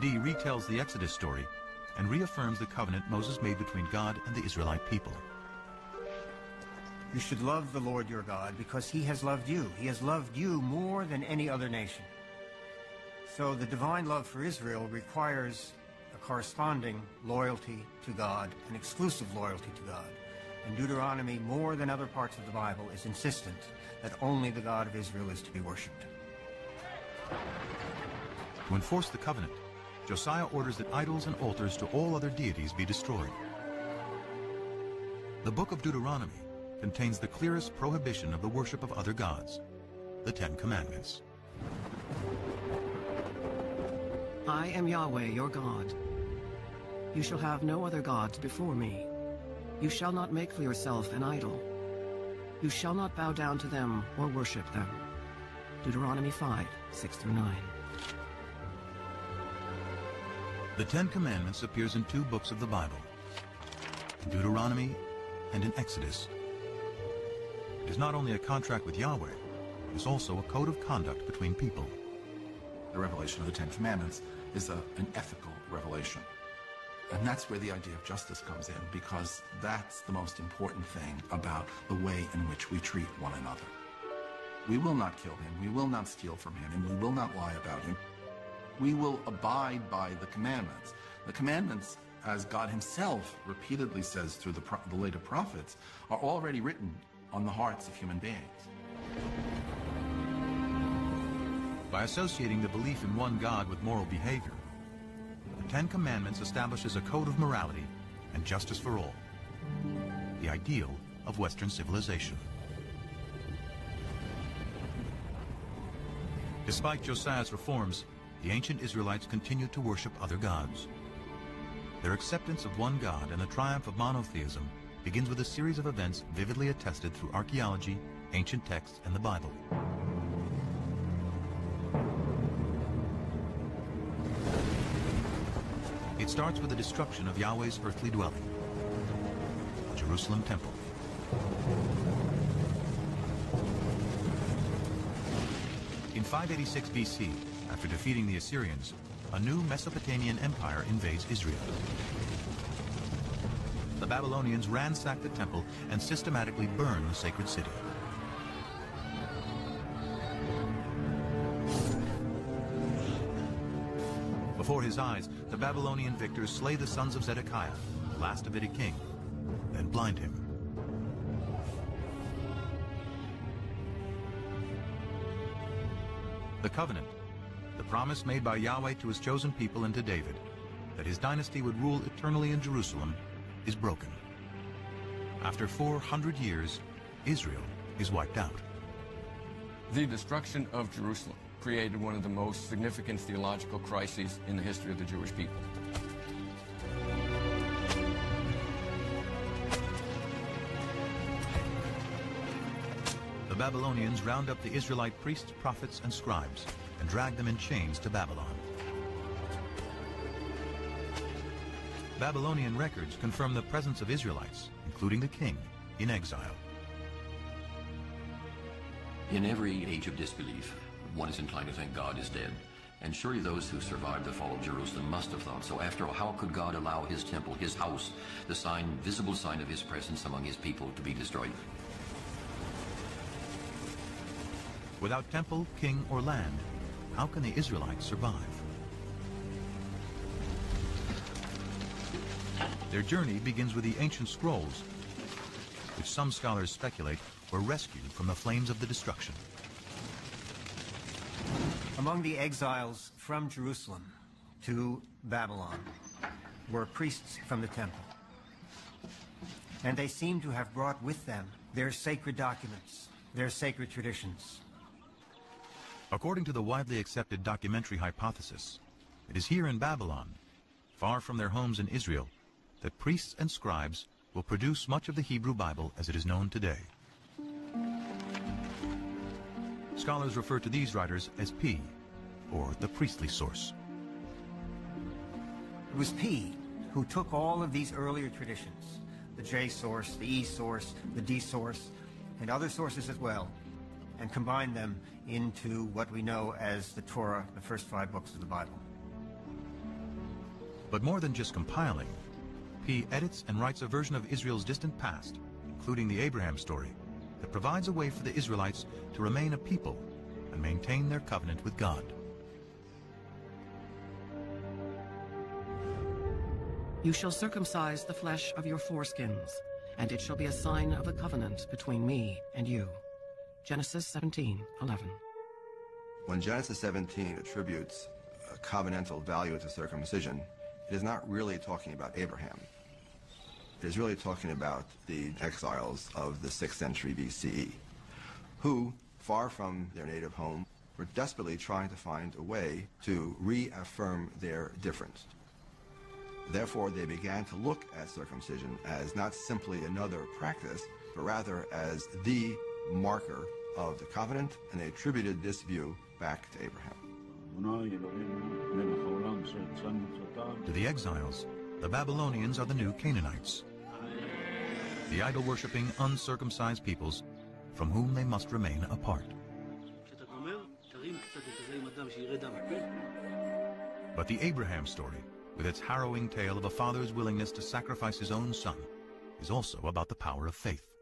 D retells the Exodus story and reaffirms the covenant Moses made between God and the Israelite people. You should love the Lord your God because he has loved you. He has loved you more than any other nation. So the divine love for Israel requires a corresponding loyalty to God, an exclusive loyalty to God. And Deuteronomy, more than other parts of the Bible, is insistent that only the God of Israel is to be worshipped. To enforce the covenant, Josiah orders that idols and altars to all other deities be destroyed. The book of Deuteronomy contains the clearest prohibition of the worship of other gods, the Ten Commandments. I am Yahweh, your God. You shall have no other gods before me. You shall not make for yourself an idol. You shall not bow down to them or worship them. Deuteronomy 5, 6 through 9. The Ten Commandments appears in two books of the Bible, in Deuteronomy and in Exodus. It is not only a contract with Yahweh, it is also a code of conduct between people. The revelation of the Ten Commandments is a, an ethical revelation. And that's where the idea of justice comes in, because that's the most important thing about the way in which we treat one another. We will not kill him, we will not steal from him, and we will not lie about him we will abide by the commandments. The commandments, as God himself repeatedly says through the, the later prophets, are already written on the hearts of human beings. By associating the belief in one God with moral behavior, the Ten Commandments establishes a code of morality and justice for all, the ideal of Western civilization. Despite Josiah's reforms, the ancient Israelites continued to worship other gods. Their acceptance of one God and the triumph of monotheism begins with a series of events vividly attested through archaeology, ancient texts, and the Bible. It starts with the destruction of Yahweh's earthly dwelling, the Jerusalem temple. In 586 BC, after defeating the Assyrians, a new Mesopotamian empire invades Israel. The Babylonians ransack the temple and systematically burn the sacred city. Before his eyes, the Babylonian victors slay the sons of Zedekiah, the last Davidic king, then blind him. The covenant promise made by Yahweh to his chosen people and to David, that his dynasty would rule eternally in Jerusalem, is broken. After 400 years, Israel is wiped out. The destruction of Jerusalem created one of the most significant theological crises in the history of the Jewish people. The Babylonians round up the Israelite priests, prophets, and scribes and drag them in chains to Babylon. Babylonian records confirm the presence of Israelites, including the king, in exile. In every age of disbelief, one is inclined to think God is dead. And surely those who survived the fall of Jerusalem must have thought so. After all, how could God allow his temple, his house, the sign, visible sign of his presence among his people to be destroyed? Without temple, king, or land, how can the Israelites survive? Their journey begins with the ancient scrolls, which some scholars speculate were rescued from the flames of the destruction. Among the exiles from Jerusalem to Babylon were priests from the temple. And they seem to have brought with them their sacred documents, their sacred traditions. According to the widely accepted documentary hypothesis, it is here in Babylon, far from their homes in Israel, that priests and scribes will produce much of the Hebrew Bible as it is known today. Scholars refer to these writers as P, or the priestly source. It was P who took all of these earlier traditions, the J source, the E source, the D source, and other sources as well, and combine them into what we know as the Torah, the first five books of the Bible. But more than just compiling, P edits and writes a version of Israel's distant past, including the Abraham story, that provides a way for the Israelites to remain a people and maintain their covenant with God. You shall circumcise the flesh of your foreskins, and it shall be a sign of a covenant between me and you. Genesis 17, 11. When Genesis 17 attributes a covenantal value to circumcision, it is not really talking about Abraham. It is really talking about the exiles of the 6th century BCE, who, far from their native home, were desperately trying to find a way to reaffirm their difference. Therefore, they began to look at circumcision as not simply another practice, but rather as the marker of the covenant, and they attributed this view back to Abraham. To the exiles, the Babylonians are the new Canaanites, the idol-worshipping, uncircumcised peoples from whom they must remain apart. But the Abraham story, with its harrowing tale of a father's willingness to sacrifice his own son, is also about the power of faith.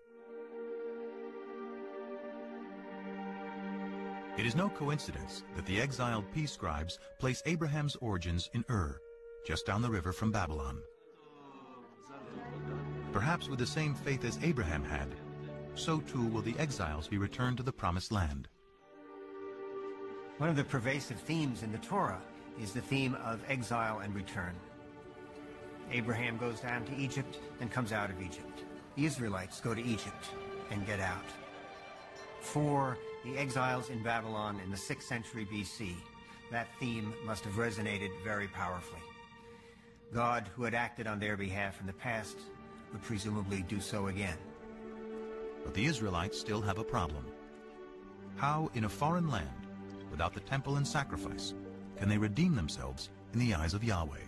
It is no coincidence that the exiled P scribes place Abraham's origins in Ur, just down the river from Babylon. Perhaps with the same faith as Abraham had, so too will the exiles be returned to the promised land. One of the pervasive themes in the Torah is the theme of exile and return. Abraham goes down to Egypt and comes out of Egypt. The Israelites go to Egypt and get out. For the exiles in Babylon in the 6th century BC, that theme must have resonated very powerfully. God, who had acted on their behalf in the past, would presumably do so again. But the Israelites still have a problem. How, in a foreign land, without the temple and sacrifice, can they redeem themselves in the eyes of Yahweh?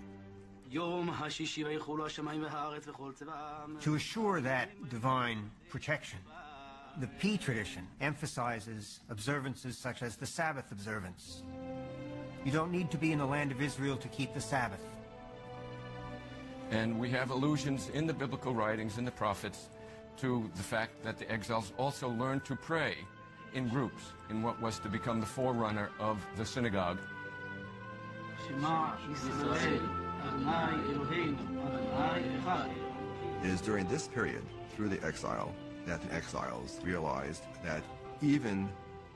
To assure that divine protection, the P tradition emphasizes observances such as the Sabbath observance. You don't need to be in the land of Israel to keep the Sabbath. And we have allusions in the biblical writings, in the prophets, to the fact that the exiles also learned to pray in groups in what was to become the forerunner of the synagogue. It is during this period, through the exile, that the exiles realized that even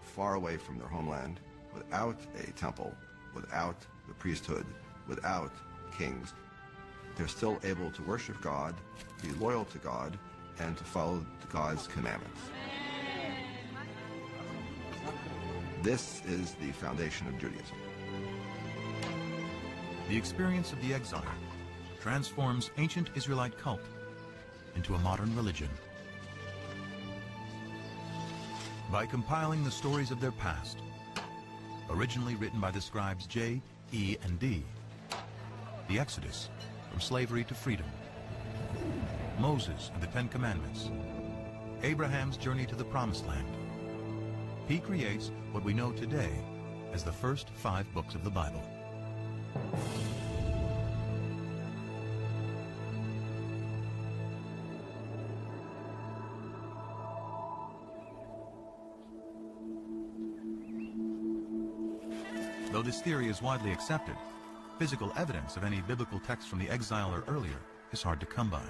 far away from their homeland, without a temple, without the priesthood, without kings, they're still able to worship God, be loyal to God, and to follow God's commandments. This is the foundation of Judaism. The experience of the exile transforms ancient Israelite cult into a modern religion. By compiling the stories of their past, originally written by the scribes J, E, and D, the Exodus, from slavery to freedom, Moses and the Ten Commandments, Abraham's journey to the Promised Land. He creates what we know today as the first five books of the Bible. Though this theory is widely accepted, physical evidence of any biblical text from the exile or earlier is hard to come by.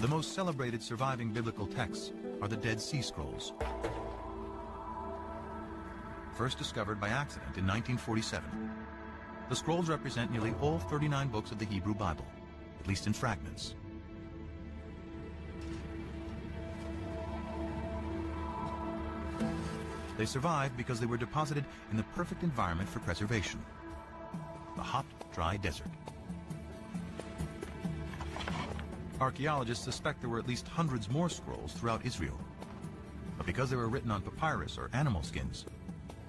The most celebrated surviving biblical texts are the Dead Sea Scrolls. First discovered by accident in 1947, the scrolls represent nearly all 39 books of the Hebrew Bible, at least in fragments. They survived because they were deposited in the perfect environment for preservation, the hot, dry desert. Archaeologists suspect there were at least hundreds more scrolls throughout Israel. But because they were written on papyrus or animal skins,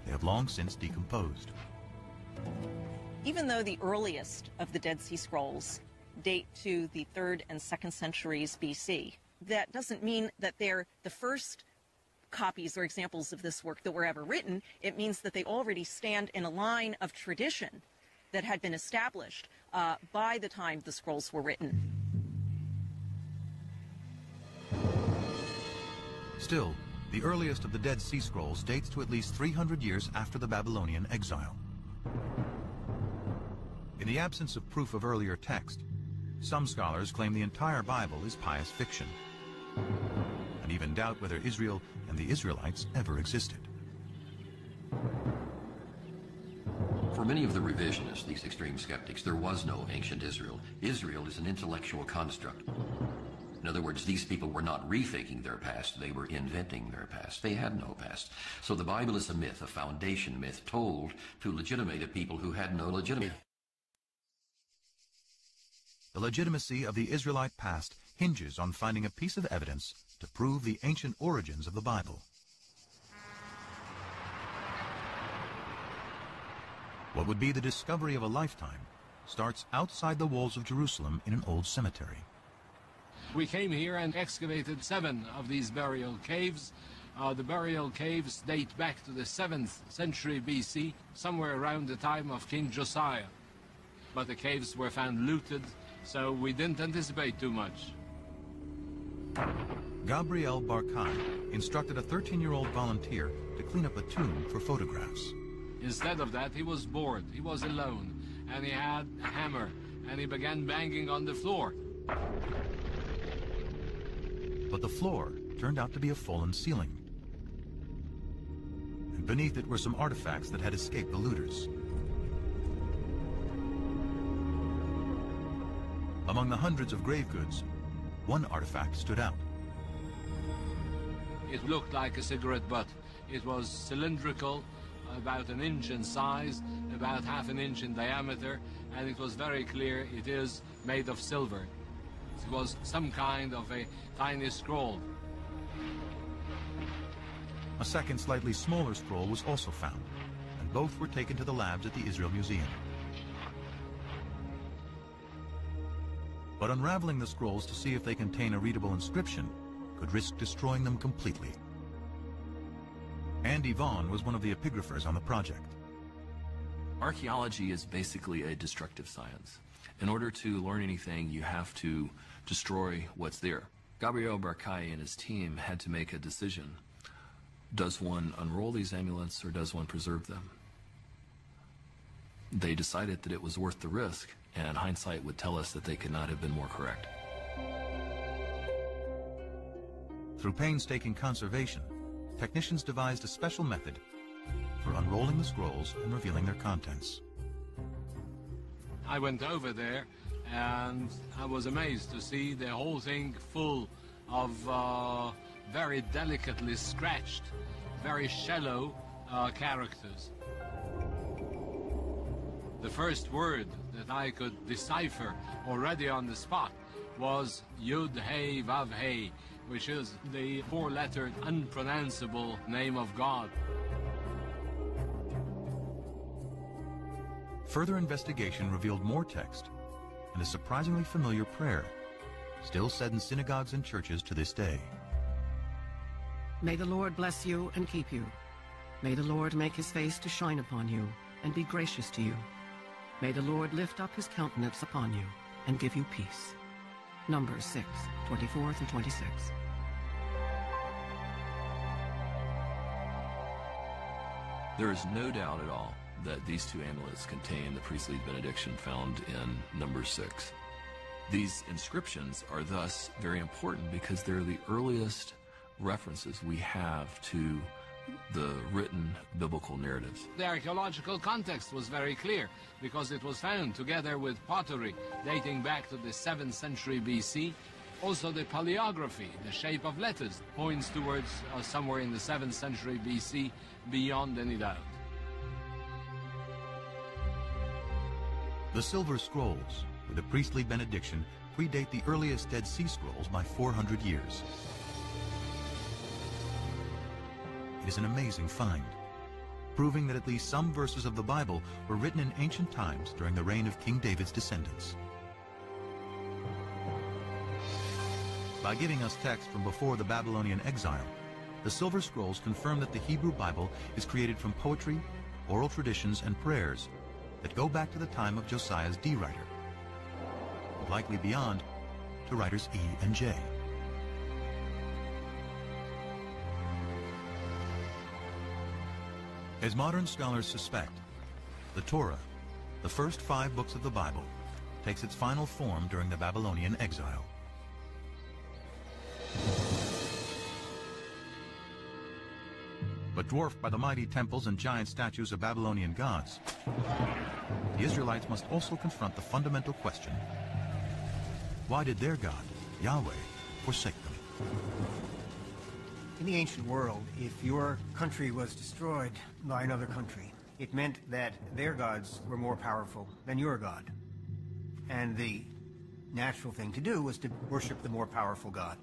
they have long since decomposed. Even though the earliest of the Dead Sea Scrolls date to the 3rd and 2nd centuries BC, that doesn't mean that they're the first copies or examples of this work that were ever written, it means that they already stand in a line of tradition that had been established uh, by the time the scrolls were written. Still, the earliest of the Dead Sea Scrolls dates to at least 300 years after the Babylonian exile. In the absence of proof of earlier text, some scholars claim the entire Bible is pious fiction, even doubt whether Israel and the Israelites ever existed. For many of the revisionists, these extreme skeptics, there was no ancient Israel. Israel is an intellectual construct. In other words, these people were not rethinking their past, they were inventing their past. They had no past. So the Bible is a myth, a foundation myth, told to legitimate a people who had no legitimacy. The legitimacy of the Israelite past hinges on finding a piece of evidence to prove the ancient origins of the Bible. What would be the discovery of a lifetime starts outside the walls of Jerusalem in an old cemetery. We came here and excavated seven of these burial caves. Uh, the burial caves date back to the 7th century BC, somewhere around the time of King Josiah. But the caves were found looted, so we didn't anticipate too much. Gabriel Barkai instructed a 13-year-old volunteer to clean up a tomb for photographs. Instead of that, he was bored, he was alone, and he had a hammer, and he began banging on the floor. But the floor turned out to be a fallen ceiling. And beneath it were some artifacts that had escaped the looters. Among the hundreds of grave goods, one artifact stood out. It looked like a cigarette butt. It was cylindrical, about an inch in size, about half an inch in diameter, and it was very clear it is made of silver. It was some kind of a tiny scroll. A second, slightly smaller scroll was also found, and both were taken to the labs at the Israel Museum. But unraveling the scrolls to see if they contain a readable inscription could risk destroying them completely. Andy Vaughn was one of the epigraphers on the project. Archaeology is basically a destructive science. In order to learn anything, you have to destroy what's there. Gabriel Barkai and his team had to make a decision. Does one unroll these amulets or does one preserve them? They decided that it was worth the risk, and hindsight would tell us that they could not have been more correct. Through painstaking conservation, technicians devised a special method for unrolling the scrolls and revealing their contents. I went over there and I was amazed to see the whole thing full of uh, very delicately scratched, very shallow uh, characters. The first word that I could decipher already on the spot was Yud Hey Vav Hey, which is the four-lettered, unpronounceable name of God. Further investigation revealed more text and a surprisingly familiar prayer, still said in synagogues and churches to this day. May the Lord bless you and keep you. May the Lord make his face to shine upon you and be gracious to you. May the Lord lift up his countenance upon you and give you peace. Numbers 6, 24 through 26. There is no doubt at all that these two amulets contain the priestly benediction found in number 6. These inscriptions are thus very important because they're the earliest references we have to the written biblical narratives. The archaeological context was very clear because it was found together with pottery dating back to the 7th century BC. Also, the paleography, the shape of letters, points towards uh, somewhere in the 7th century BC beyond any doubt. The Silver Scrolls, with a priestly benediction, predate the earliest Dead Sea Scrolls by 400 years. It is an amazing find, proving that at least some verses of the Bible were written in ancient times during the reign of King David's descendants. By giving us text from before the Babylonian exile, the Silver Scrolls confirm that the Hebrew Bible is created from poetry, oral traditions, and prayers that go back to the time of Josiah's D-writer, and likely beyond to writers E and J. As modern scholars suspect, the Torah, the first five books of the Bible, takes its final form during the Babylonian exile. But dwarfed by the mighty temples and giant statues of Babylonian gods, the Israelites must also confront the fundamental question, why did their God, Yahweh, forsake them? In the ancient world, if your country was destroyed by another country, it meant that their gods were more powerful than your God. And the natural thing to do was to worship the more powerful God.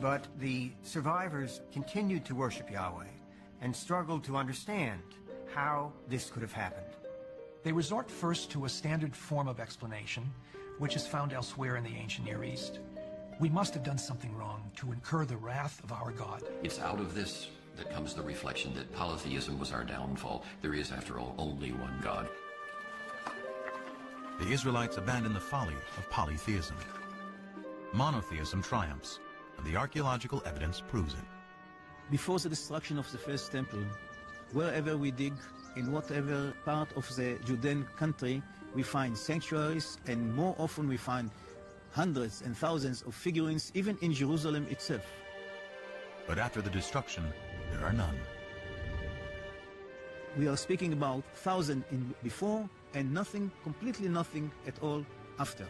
But the survivors continued to worship Yahweh and struggled to understand how this could have happened. They resort first to a standard form of explanation, which is found elsewhere in the ancient Near East. We must have done something wrong to incur the wrath of our God. It's out of this that comes the reflection that polytheism was our downfall. There is, after all, only one God. The Israelites abandon the folly of polytheism. Monotheism triumphs, and the archaeological evidence proves it. Before the destruction of the first temple, wherever we dig, in whatever part of the Judean country, we find sanctuaries, and more often we find hundreds and thousands of figurines, even in Jerusalem itself. But after the destruction, there are none. We are speaking about thousand in before and nothing, completely nothing at all after.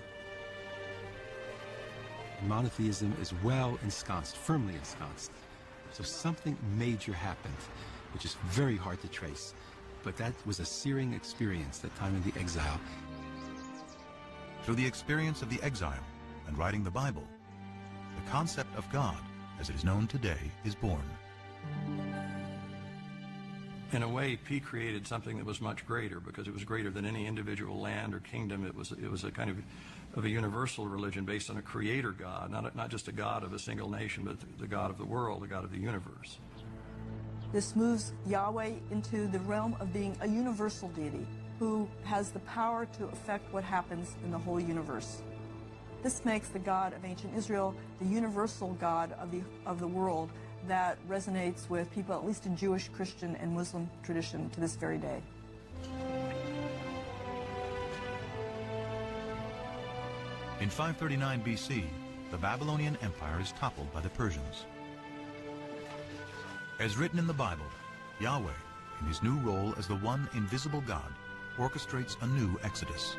Monotheism is well ensconced, firmly ensconced. So something major happened, which is very hard to trace. But that was a searing experience, that time of the exile. Through the experience of the exile and writing the Bible, the concept of God, as it is known today, is born. In a way, P created something that was much greater because it was greater than any individual land or kingdom. It was it was a kind of of a universal religion based on a creator God, not not just a God of a single nation, but the God of the world, the God of the universe. This moves Yahweh into the realm of being a universal deity who has the power to affect what happens in the whole universe. This makes the God of ancient Israel the universal God of the, of the world that resonates with people, at least in Jewish, Christian, and Muslim tradition to this very day. In 539 BC, the Babylonian Empire is toppled by the Persians. As written in the Bible, Yahweh, in his new role as the one invisible God, orchestrates a new exodus.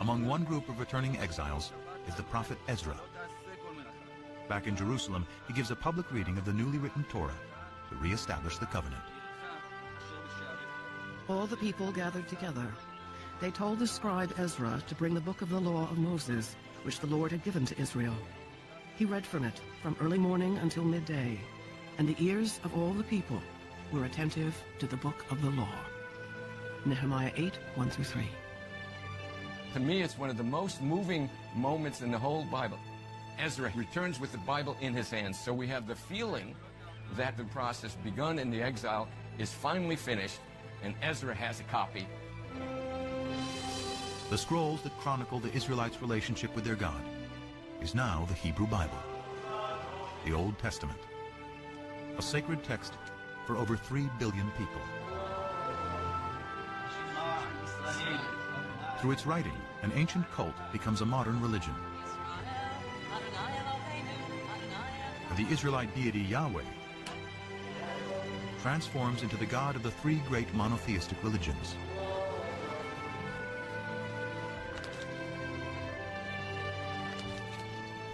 Among one group of returning exiles is the prophet Ezra. Back in Jerusalem, he gives a public reading of the newly written Torah to reestablish the covenant. All the people gathered together. They told the scribe Ezra to bring the book of the law of Moses, which the Lord had given to Israel. He read from it from early morning until midday, and the ears of all the people were attentive to the book of the law. Nehemiah 8, 1 through 3. To me, it's one of the most moving moments in the whole Bible. Ezra returns with the Bible in his hands, so we have the feeling that the process begun in the exile is finally finished, and Ezra has a copy. The scrolls that chronicle the Israelites' relationship with their God is now the Hebrew Bible, the Old Testament, a sacred text for over 3 billion people. Through its writing, an ancient cult becomes a modern religion. The Israelite deity Yahweh transforms into the God of the three great monotheistic religions.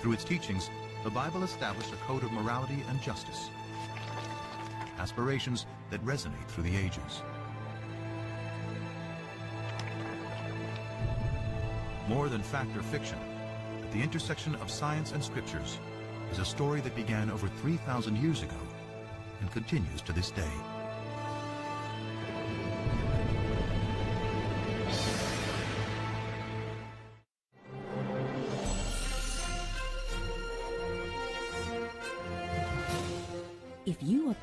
Through its teachings, the Bible established a code of morality and justice, aspirations that resonate through the ages. More than fact or fiction, at the intersection of science and scriptures is a story that began over 3,000 years ago and continues to this day.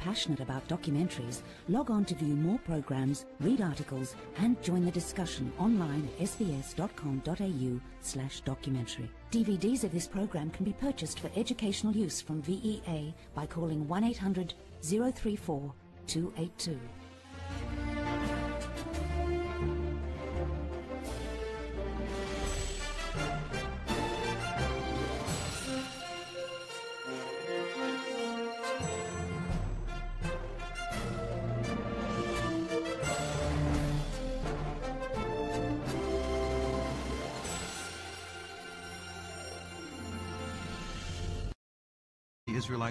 Passionate about documentaries, log on to view more programs, read articles, and join the discussion online at sbs.com.au slash documentary. DVDs of this program can be purchased for educational use from VEA by calling 1-800 034 282.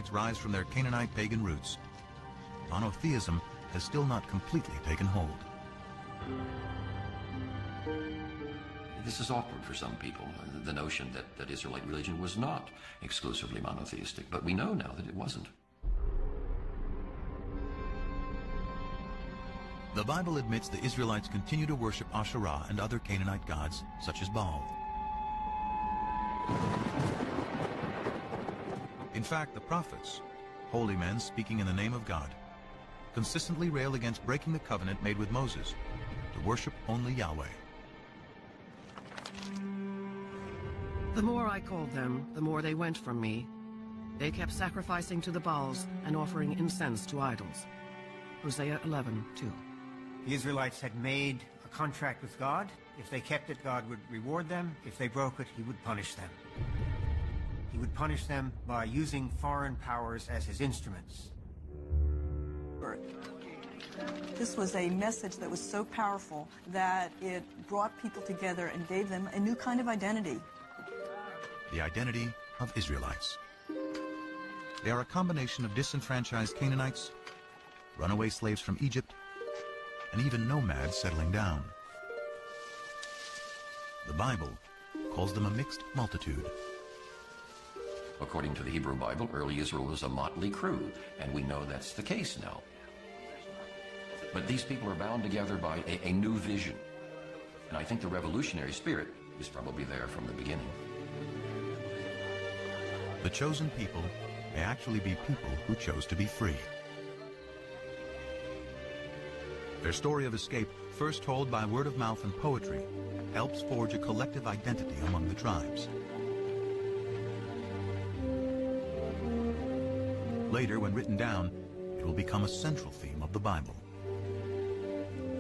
Israelites rise from their Canaanite pagan roots. Monotheism has still not completely taken hold. This is awkward for some people, the notion that, that Israelite religion was not exclusively monotheistic, but we know now that it wasn't. The Bible admits the Israelites continue to worship Asherah and other Canaanite gods, such as Baal. In fact, the prophets, holy men speaking in the name of God, consistently rail against breaking the covenant made with Moses to worship only Yahweh. The more I called them, the more they went from me. They kept sacrificing to the Baals and offering incense to idols. Hosea 11, 2. The Israelites had made a contract with God. If they kept it, God would reward them. If they broke it, he would punish them. He would punish them by using foreign powers as his instruments. This was a message that was so powerful that it brought people together and gave them a new kind of identity. The identity of Israelites. They are a combination of disenfranchised Canaanites, runaway slaves from Egypt, and even nomads settling down. The Bible calls them a mixed multitude. According to the Hebrew Bible, early Israel was a motley crew, and we know that's the case now. But these people are bound together by a, a new vision. And I think the revolutionary spirit is probably there from the beginning. The chosen people may actually be people who chose to be free. Their story of escape, first told by word of mouth and poetry, helps forge a collective identity among the tribes. Later, when written down, it will become a central theme of the Bible.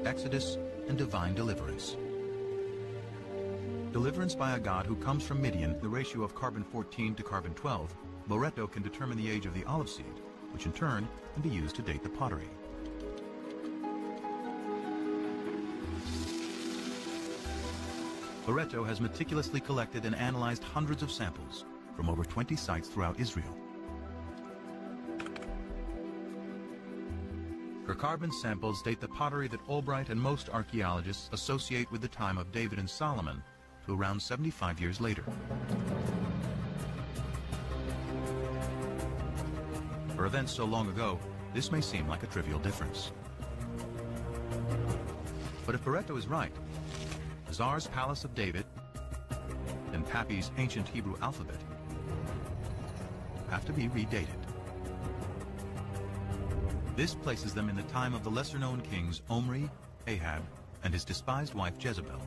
Exodus and divine deliverance. Deliverance by a God who comes from Midian, the ratio of carbon-14 to carbon-12, Boaretto can determine the age of the olive seed, which in turn can be used to date the pottery. Boaretto has meticulously collected and analyzed hundreds of samples from over 20 sites throughout Israel. Her carbon samples date the pottery that Albright and most archaeologists associate with the time of David and Solomon to around 75 years later. For events so long ago, this may seem like a trivial difference. But if Boaretto is right, the Mazar's Palace of David and Tappy's ancient Hebrew alphabet have to be redated. This places them in the time of the lesser-known kings Omri, Ahab, and his despised wife Jezebel,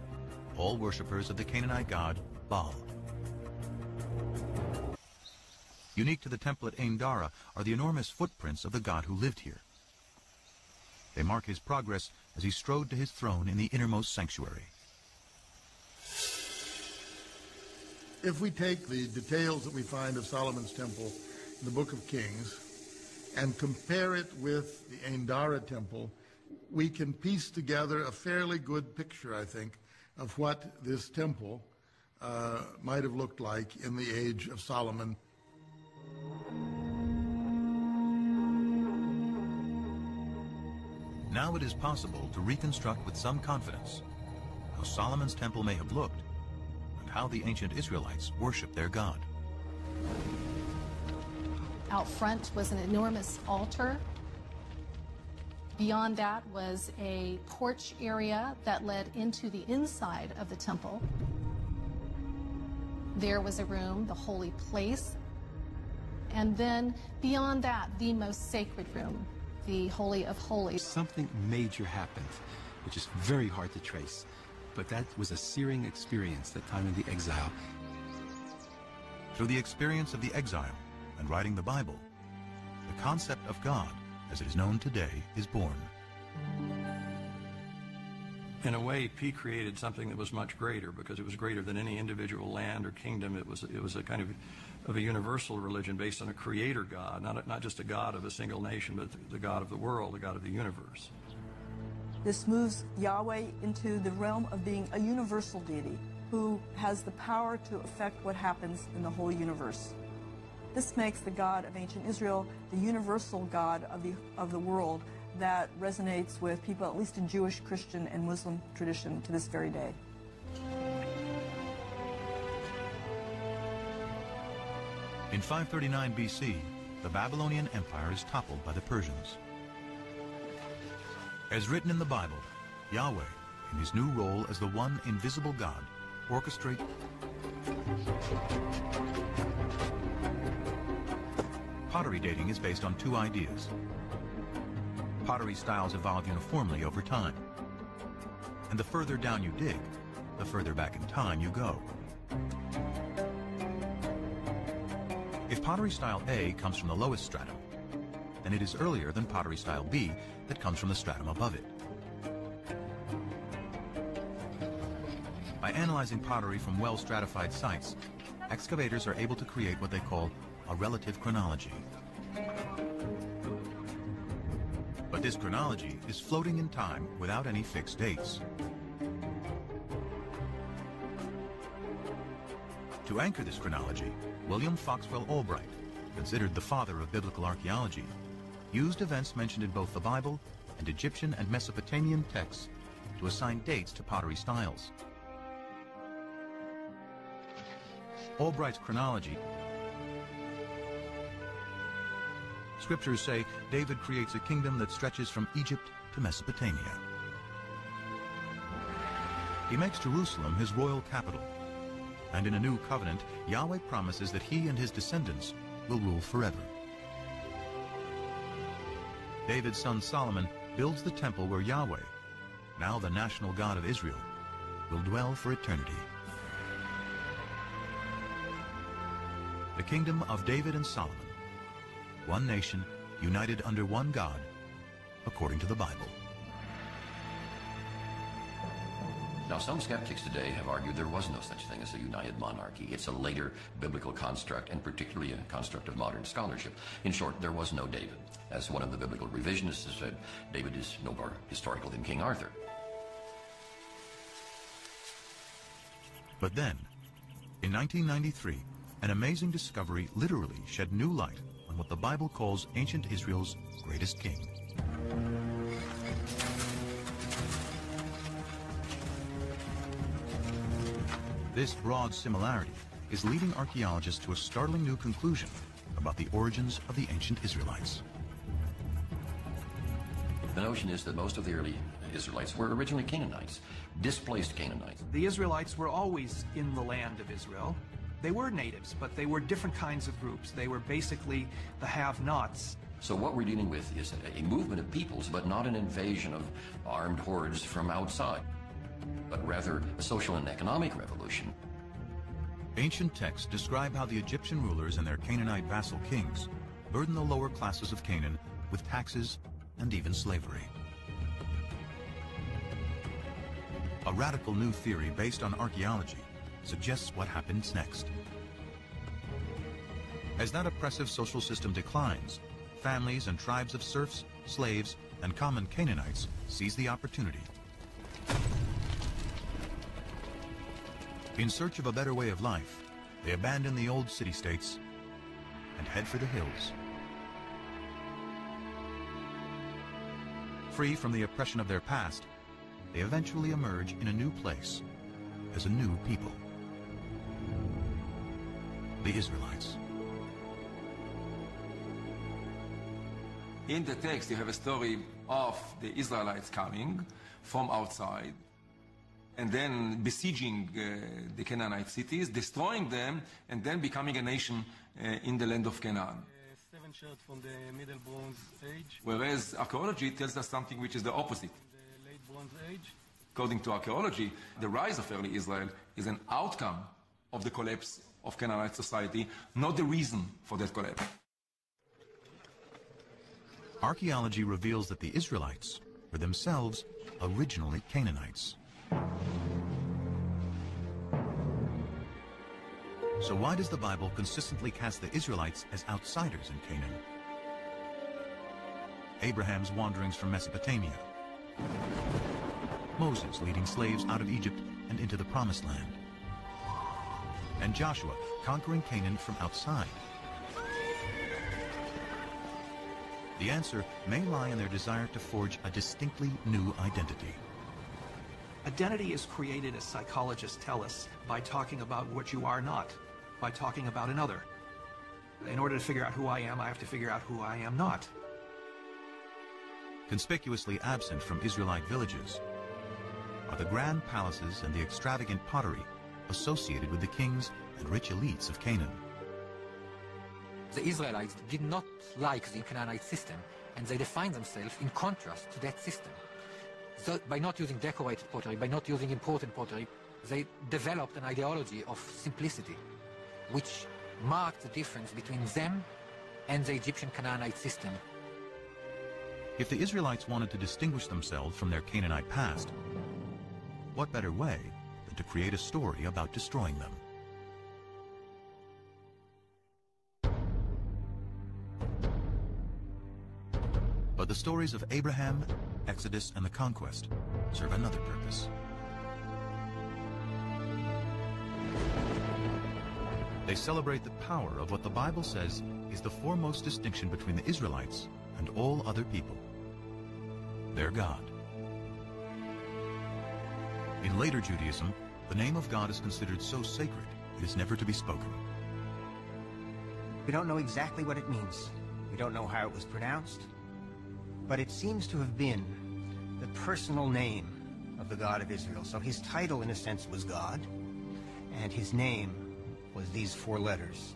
all worshippers of the Canaanite god Baal. Unique to the temple at Ain Dara are the enormous footprints of the god who lived here. They mark his progress as he strode to his throne in the innermost sanctuary. If we take the details that we find of Solomon's temple in the book of Kings and compare it with the Ain Dara temple, we can piece together a fairly good picture, I think, of what this temple uh, might have looked like in the age of Solomon. Now it is possible to reconstruct with some confidence how Solomon's temple may have looked and how the ancient Israelites worshiped their God. Out front was an enormous altar. Beyond that was a porch area that led into the inside of the temple. There was a room, the holy place. And then beyond that, the most sacred room, the Holy of Holies. Something major happened, which is very hard to trace. But that was a searing experience, that time in the exile. Through the experience of the exile and writing the Bible, the concept of God, as it is known today, is born. In a way, P created something that was much greater because it was greater than any individual land or kingdom. It was it was a kind of of a universal religion based on a creator God, not a, not just a God of a single nation, but the God of the world, the God of the universe. This moves Yahweh into the realm of being a universal deity who has the power to affect what happens in the whole universe. This makes the God of ancient Israel the universal God of the, of the world that resonates with people, at least in Jewish, Christian, and Muslim tradition to this very day. In 539 BC, the Babylonian Empire is toppled by the Persians. As written in the Bible, Yahweh, in his new role as the one invisible God, orchestrate Pottery dating is based on two ideas. Pottery styles evolve uniformly over time. And the further down you dig, the further back in time you go. If pottery style A comes from the lowest stratum, then it is earlier than pottery style B that comes from the stratum above it. By analyzing pottery from well-stratified sites, excavators are able to create what they call a relative chronology. But this chronology is floating in time without any fixed dates. To anchor this chronology, William Foxwell Albright, considered the father of biblical archaeology, used events mentioned in both the Bible and Egyptian and Mesopotamian texts to assign dates to pottery styles. Albright's chronology Scriptures say David creates a kingdom that stretches from Egypt to Mesopotamia. He makes Jerusalem his royal capital. And in a new covenant, Yahweh promises that he and his descendants will rule forever. David's son Solomon builds the temple where Yahweh, now the national God of Israel, will dwell for eternity. The kingdom of David and Solomon one nation, united under one God, according to the Bible. Now, some skeptics today have argued there was no such thing as a united monarchy. It's a later biblical construct, and particularly a construct of modern scholarship. In short, there was no David. As one of the biblical revisionists has said, David is no more historical than King Arthur. But then, in 1993, an amazing discovery literally shed new light on what the Bible calls ancient Israel's greatest king. This broad similarity is leading archaeologists to a startling new conclusion about the origins of the ancient Israelites. The notion is that most of the early Israelites were originally Canaanites, displaced Canaanites. The Israelites were always in the land of Israel. They were natives, but they were different kinds of groups. They were basically the have-nots. So what we're dealing with is a movement of peoples, but not an invasion of armed hordes from outside, but rather a social and economic revolution. Ancient texts describe how the Egyptian rulers and their Canaanite vassal kings burdened the lower classes of Canaan with taxes and even slavery. A radical new theory based on archaeology suggests what happens next. As that oppressive social system declines, families and tribes of serfs, slaves, and common Canaanites seize the opportunity. In search of a better way of life, they abandon the old city-states and head for the hills. Free from the oppression of their past, they eventually emerge in a new place as a new people. The Israelites. In the text, you have a story of the Israelites coming from outside and then besieging uh, the Canaanite cities, destroying them, and then becoming a nation uh, in the land of Canaan. Seven shirt from the Middle Bronze Age. Whereas archaeology tells us something which is the opposite. The Late Bronze Age. According to archaeology, the rise of early Israel is an outcome of the collapse of Canaanite society, not the reason for that collapse. Archaeology reveals that the Israelites were themselves originally Canaanites. So why does the Bible consistently cast the Israelites as outsiders in Canaan? Abraham's wanderings from Mesopotamia. Moses leading slaves out of Egypt and into the Promised Land. And Joshua conquering Canaan from outside. The answer may lie in their desire to forge a distinctly new identity. Identity is created, as psychologists tell us, by talking about what you are not, by talking about another. In order to figure out who I am, I have to figure out who I am not. Conspicuously absent from Israelite villages are the grand palaces and the extravagant pottery associated with the kings and rich elites of Canaan. The Israelites did not like the Canaanite system, and they defined themselves in contrast to that system. So by not using decorated pottery, by not using important pottery, they developed an ideology of simplicity, which marked the difference between them and the Egyptian Canaanite system. If the Israelites wanted to distinguish themselves from their Canaanite past, what better way to create a story about destroying them? But the stories of Abraham, Exodus, and the conquest serve another purpose. They celebrate the power of what the Bible says is the foremost distinction between the Israelites and all other people. Their God. In later Judaism, the name of God is considered so sacred it is never to be spoken. We don't know exactly what it means. We don't know how it was pronounced. But it seems to have been the personal name of the God of Israel. So his title, in a sense, was God, and his name was these four letters,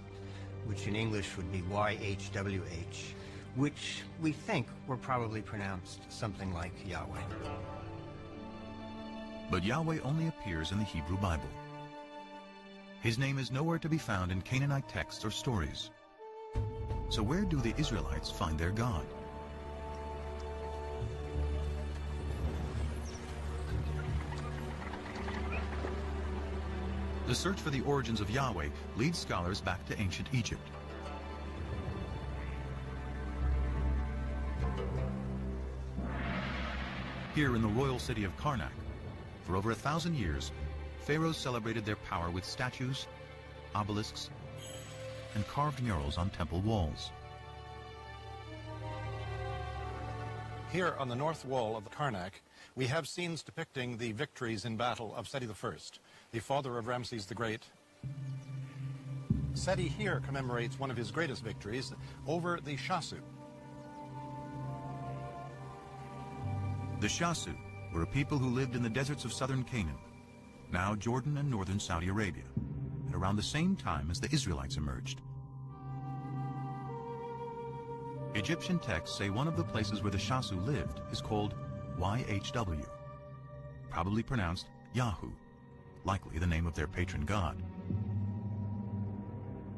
which in English would be YHWH, which we think were probably pronounced something like Yahweh. But Yahweh only appears in the Hebrew Bible. His name is nowhere to be found in Canaanite texts or stories. So where do the Israelites find their God? The search for the origins of Yahweh leads scholars back to ancient Egypt. Here in the royal city of Karnak, for over a thousand years, pharaohs celebrated their power with statues, obelisks, and carved murals on temple walls. Here on the north wall of the Karnak, we have scenes depicting the victories in battle of Seti I, the father of Ramses the Great. Seti here commemorates one of his greatest victories over the Shasu. The Shasu were a people who lived in the deserts of southern Canaan, now Jordan and northern Saudi Arabia, at around the same time as the Israelites emerged. Egyptian texts say one of the places where the Shasu lived is called YHW, probably pronounced Yahu, likely the name of their patron god.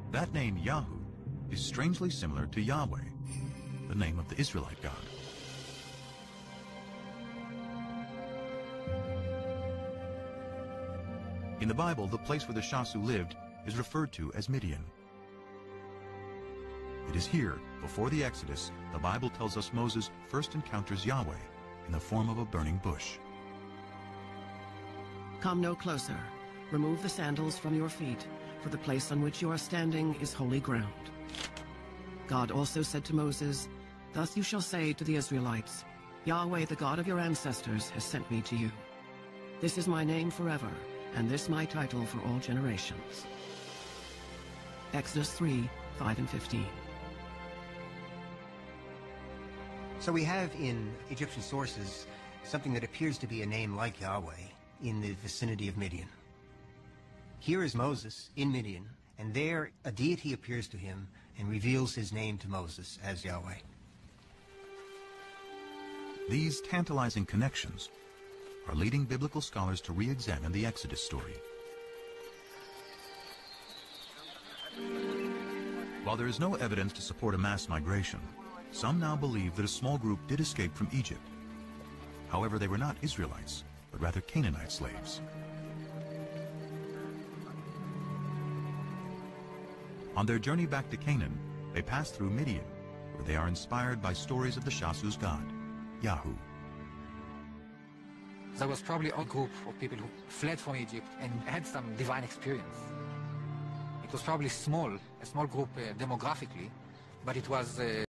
That name Yahu is strangely similar to Yahweh, the name of the Israelite god. In the Bible, the place where the Shasu lived is referred to as Midian. It is here, before the Exodus, the Bible tells us Moses first encounters Yahweh in the form of a burning bush. Come no closer. Remove the sandals from your feet, for the place on which you are standing is holy ground. God also said to Moses, Thus you shall say to the Israelites, Yahweh, the God of your ancestors, has sent me to you. This is my name forever, and this my title for all generations. Exodus 3, 5 and 15. So we have in Egyptian sources something that appears to be a name like Yahweh in the vicinity of Midian. Here is Moses in Midian, and there a deity appears to him and reveals his name to Moses as Yahweh. These tantalizing connections are leading biblical scholars to re-examine the Exodus story. While there is no evidence to support a mass migration, some now believe that a small group did escape from Egypt. However, they were not Israelites, but rather Canaanite slaves. On their journey back to Canaan, they pass through Midian, where they are inspired by stories of the Shasu's god, Yahu. There was probably a group of people who fled from Egypt and had some divine experience. It was probably small, a small group uh, demographically, but it was uh,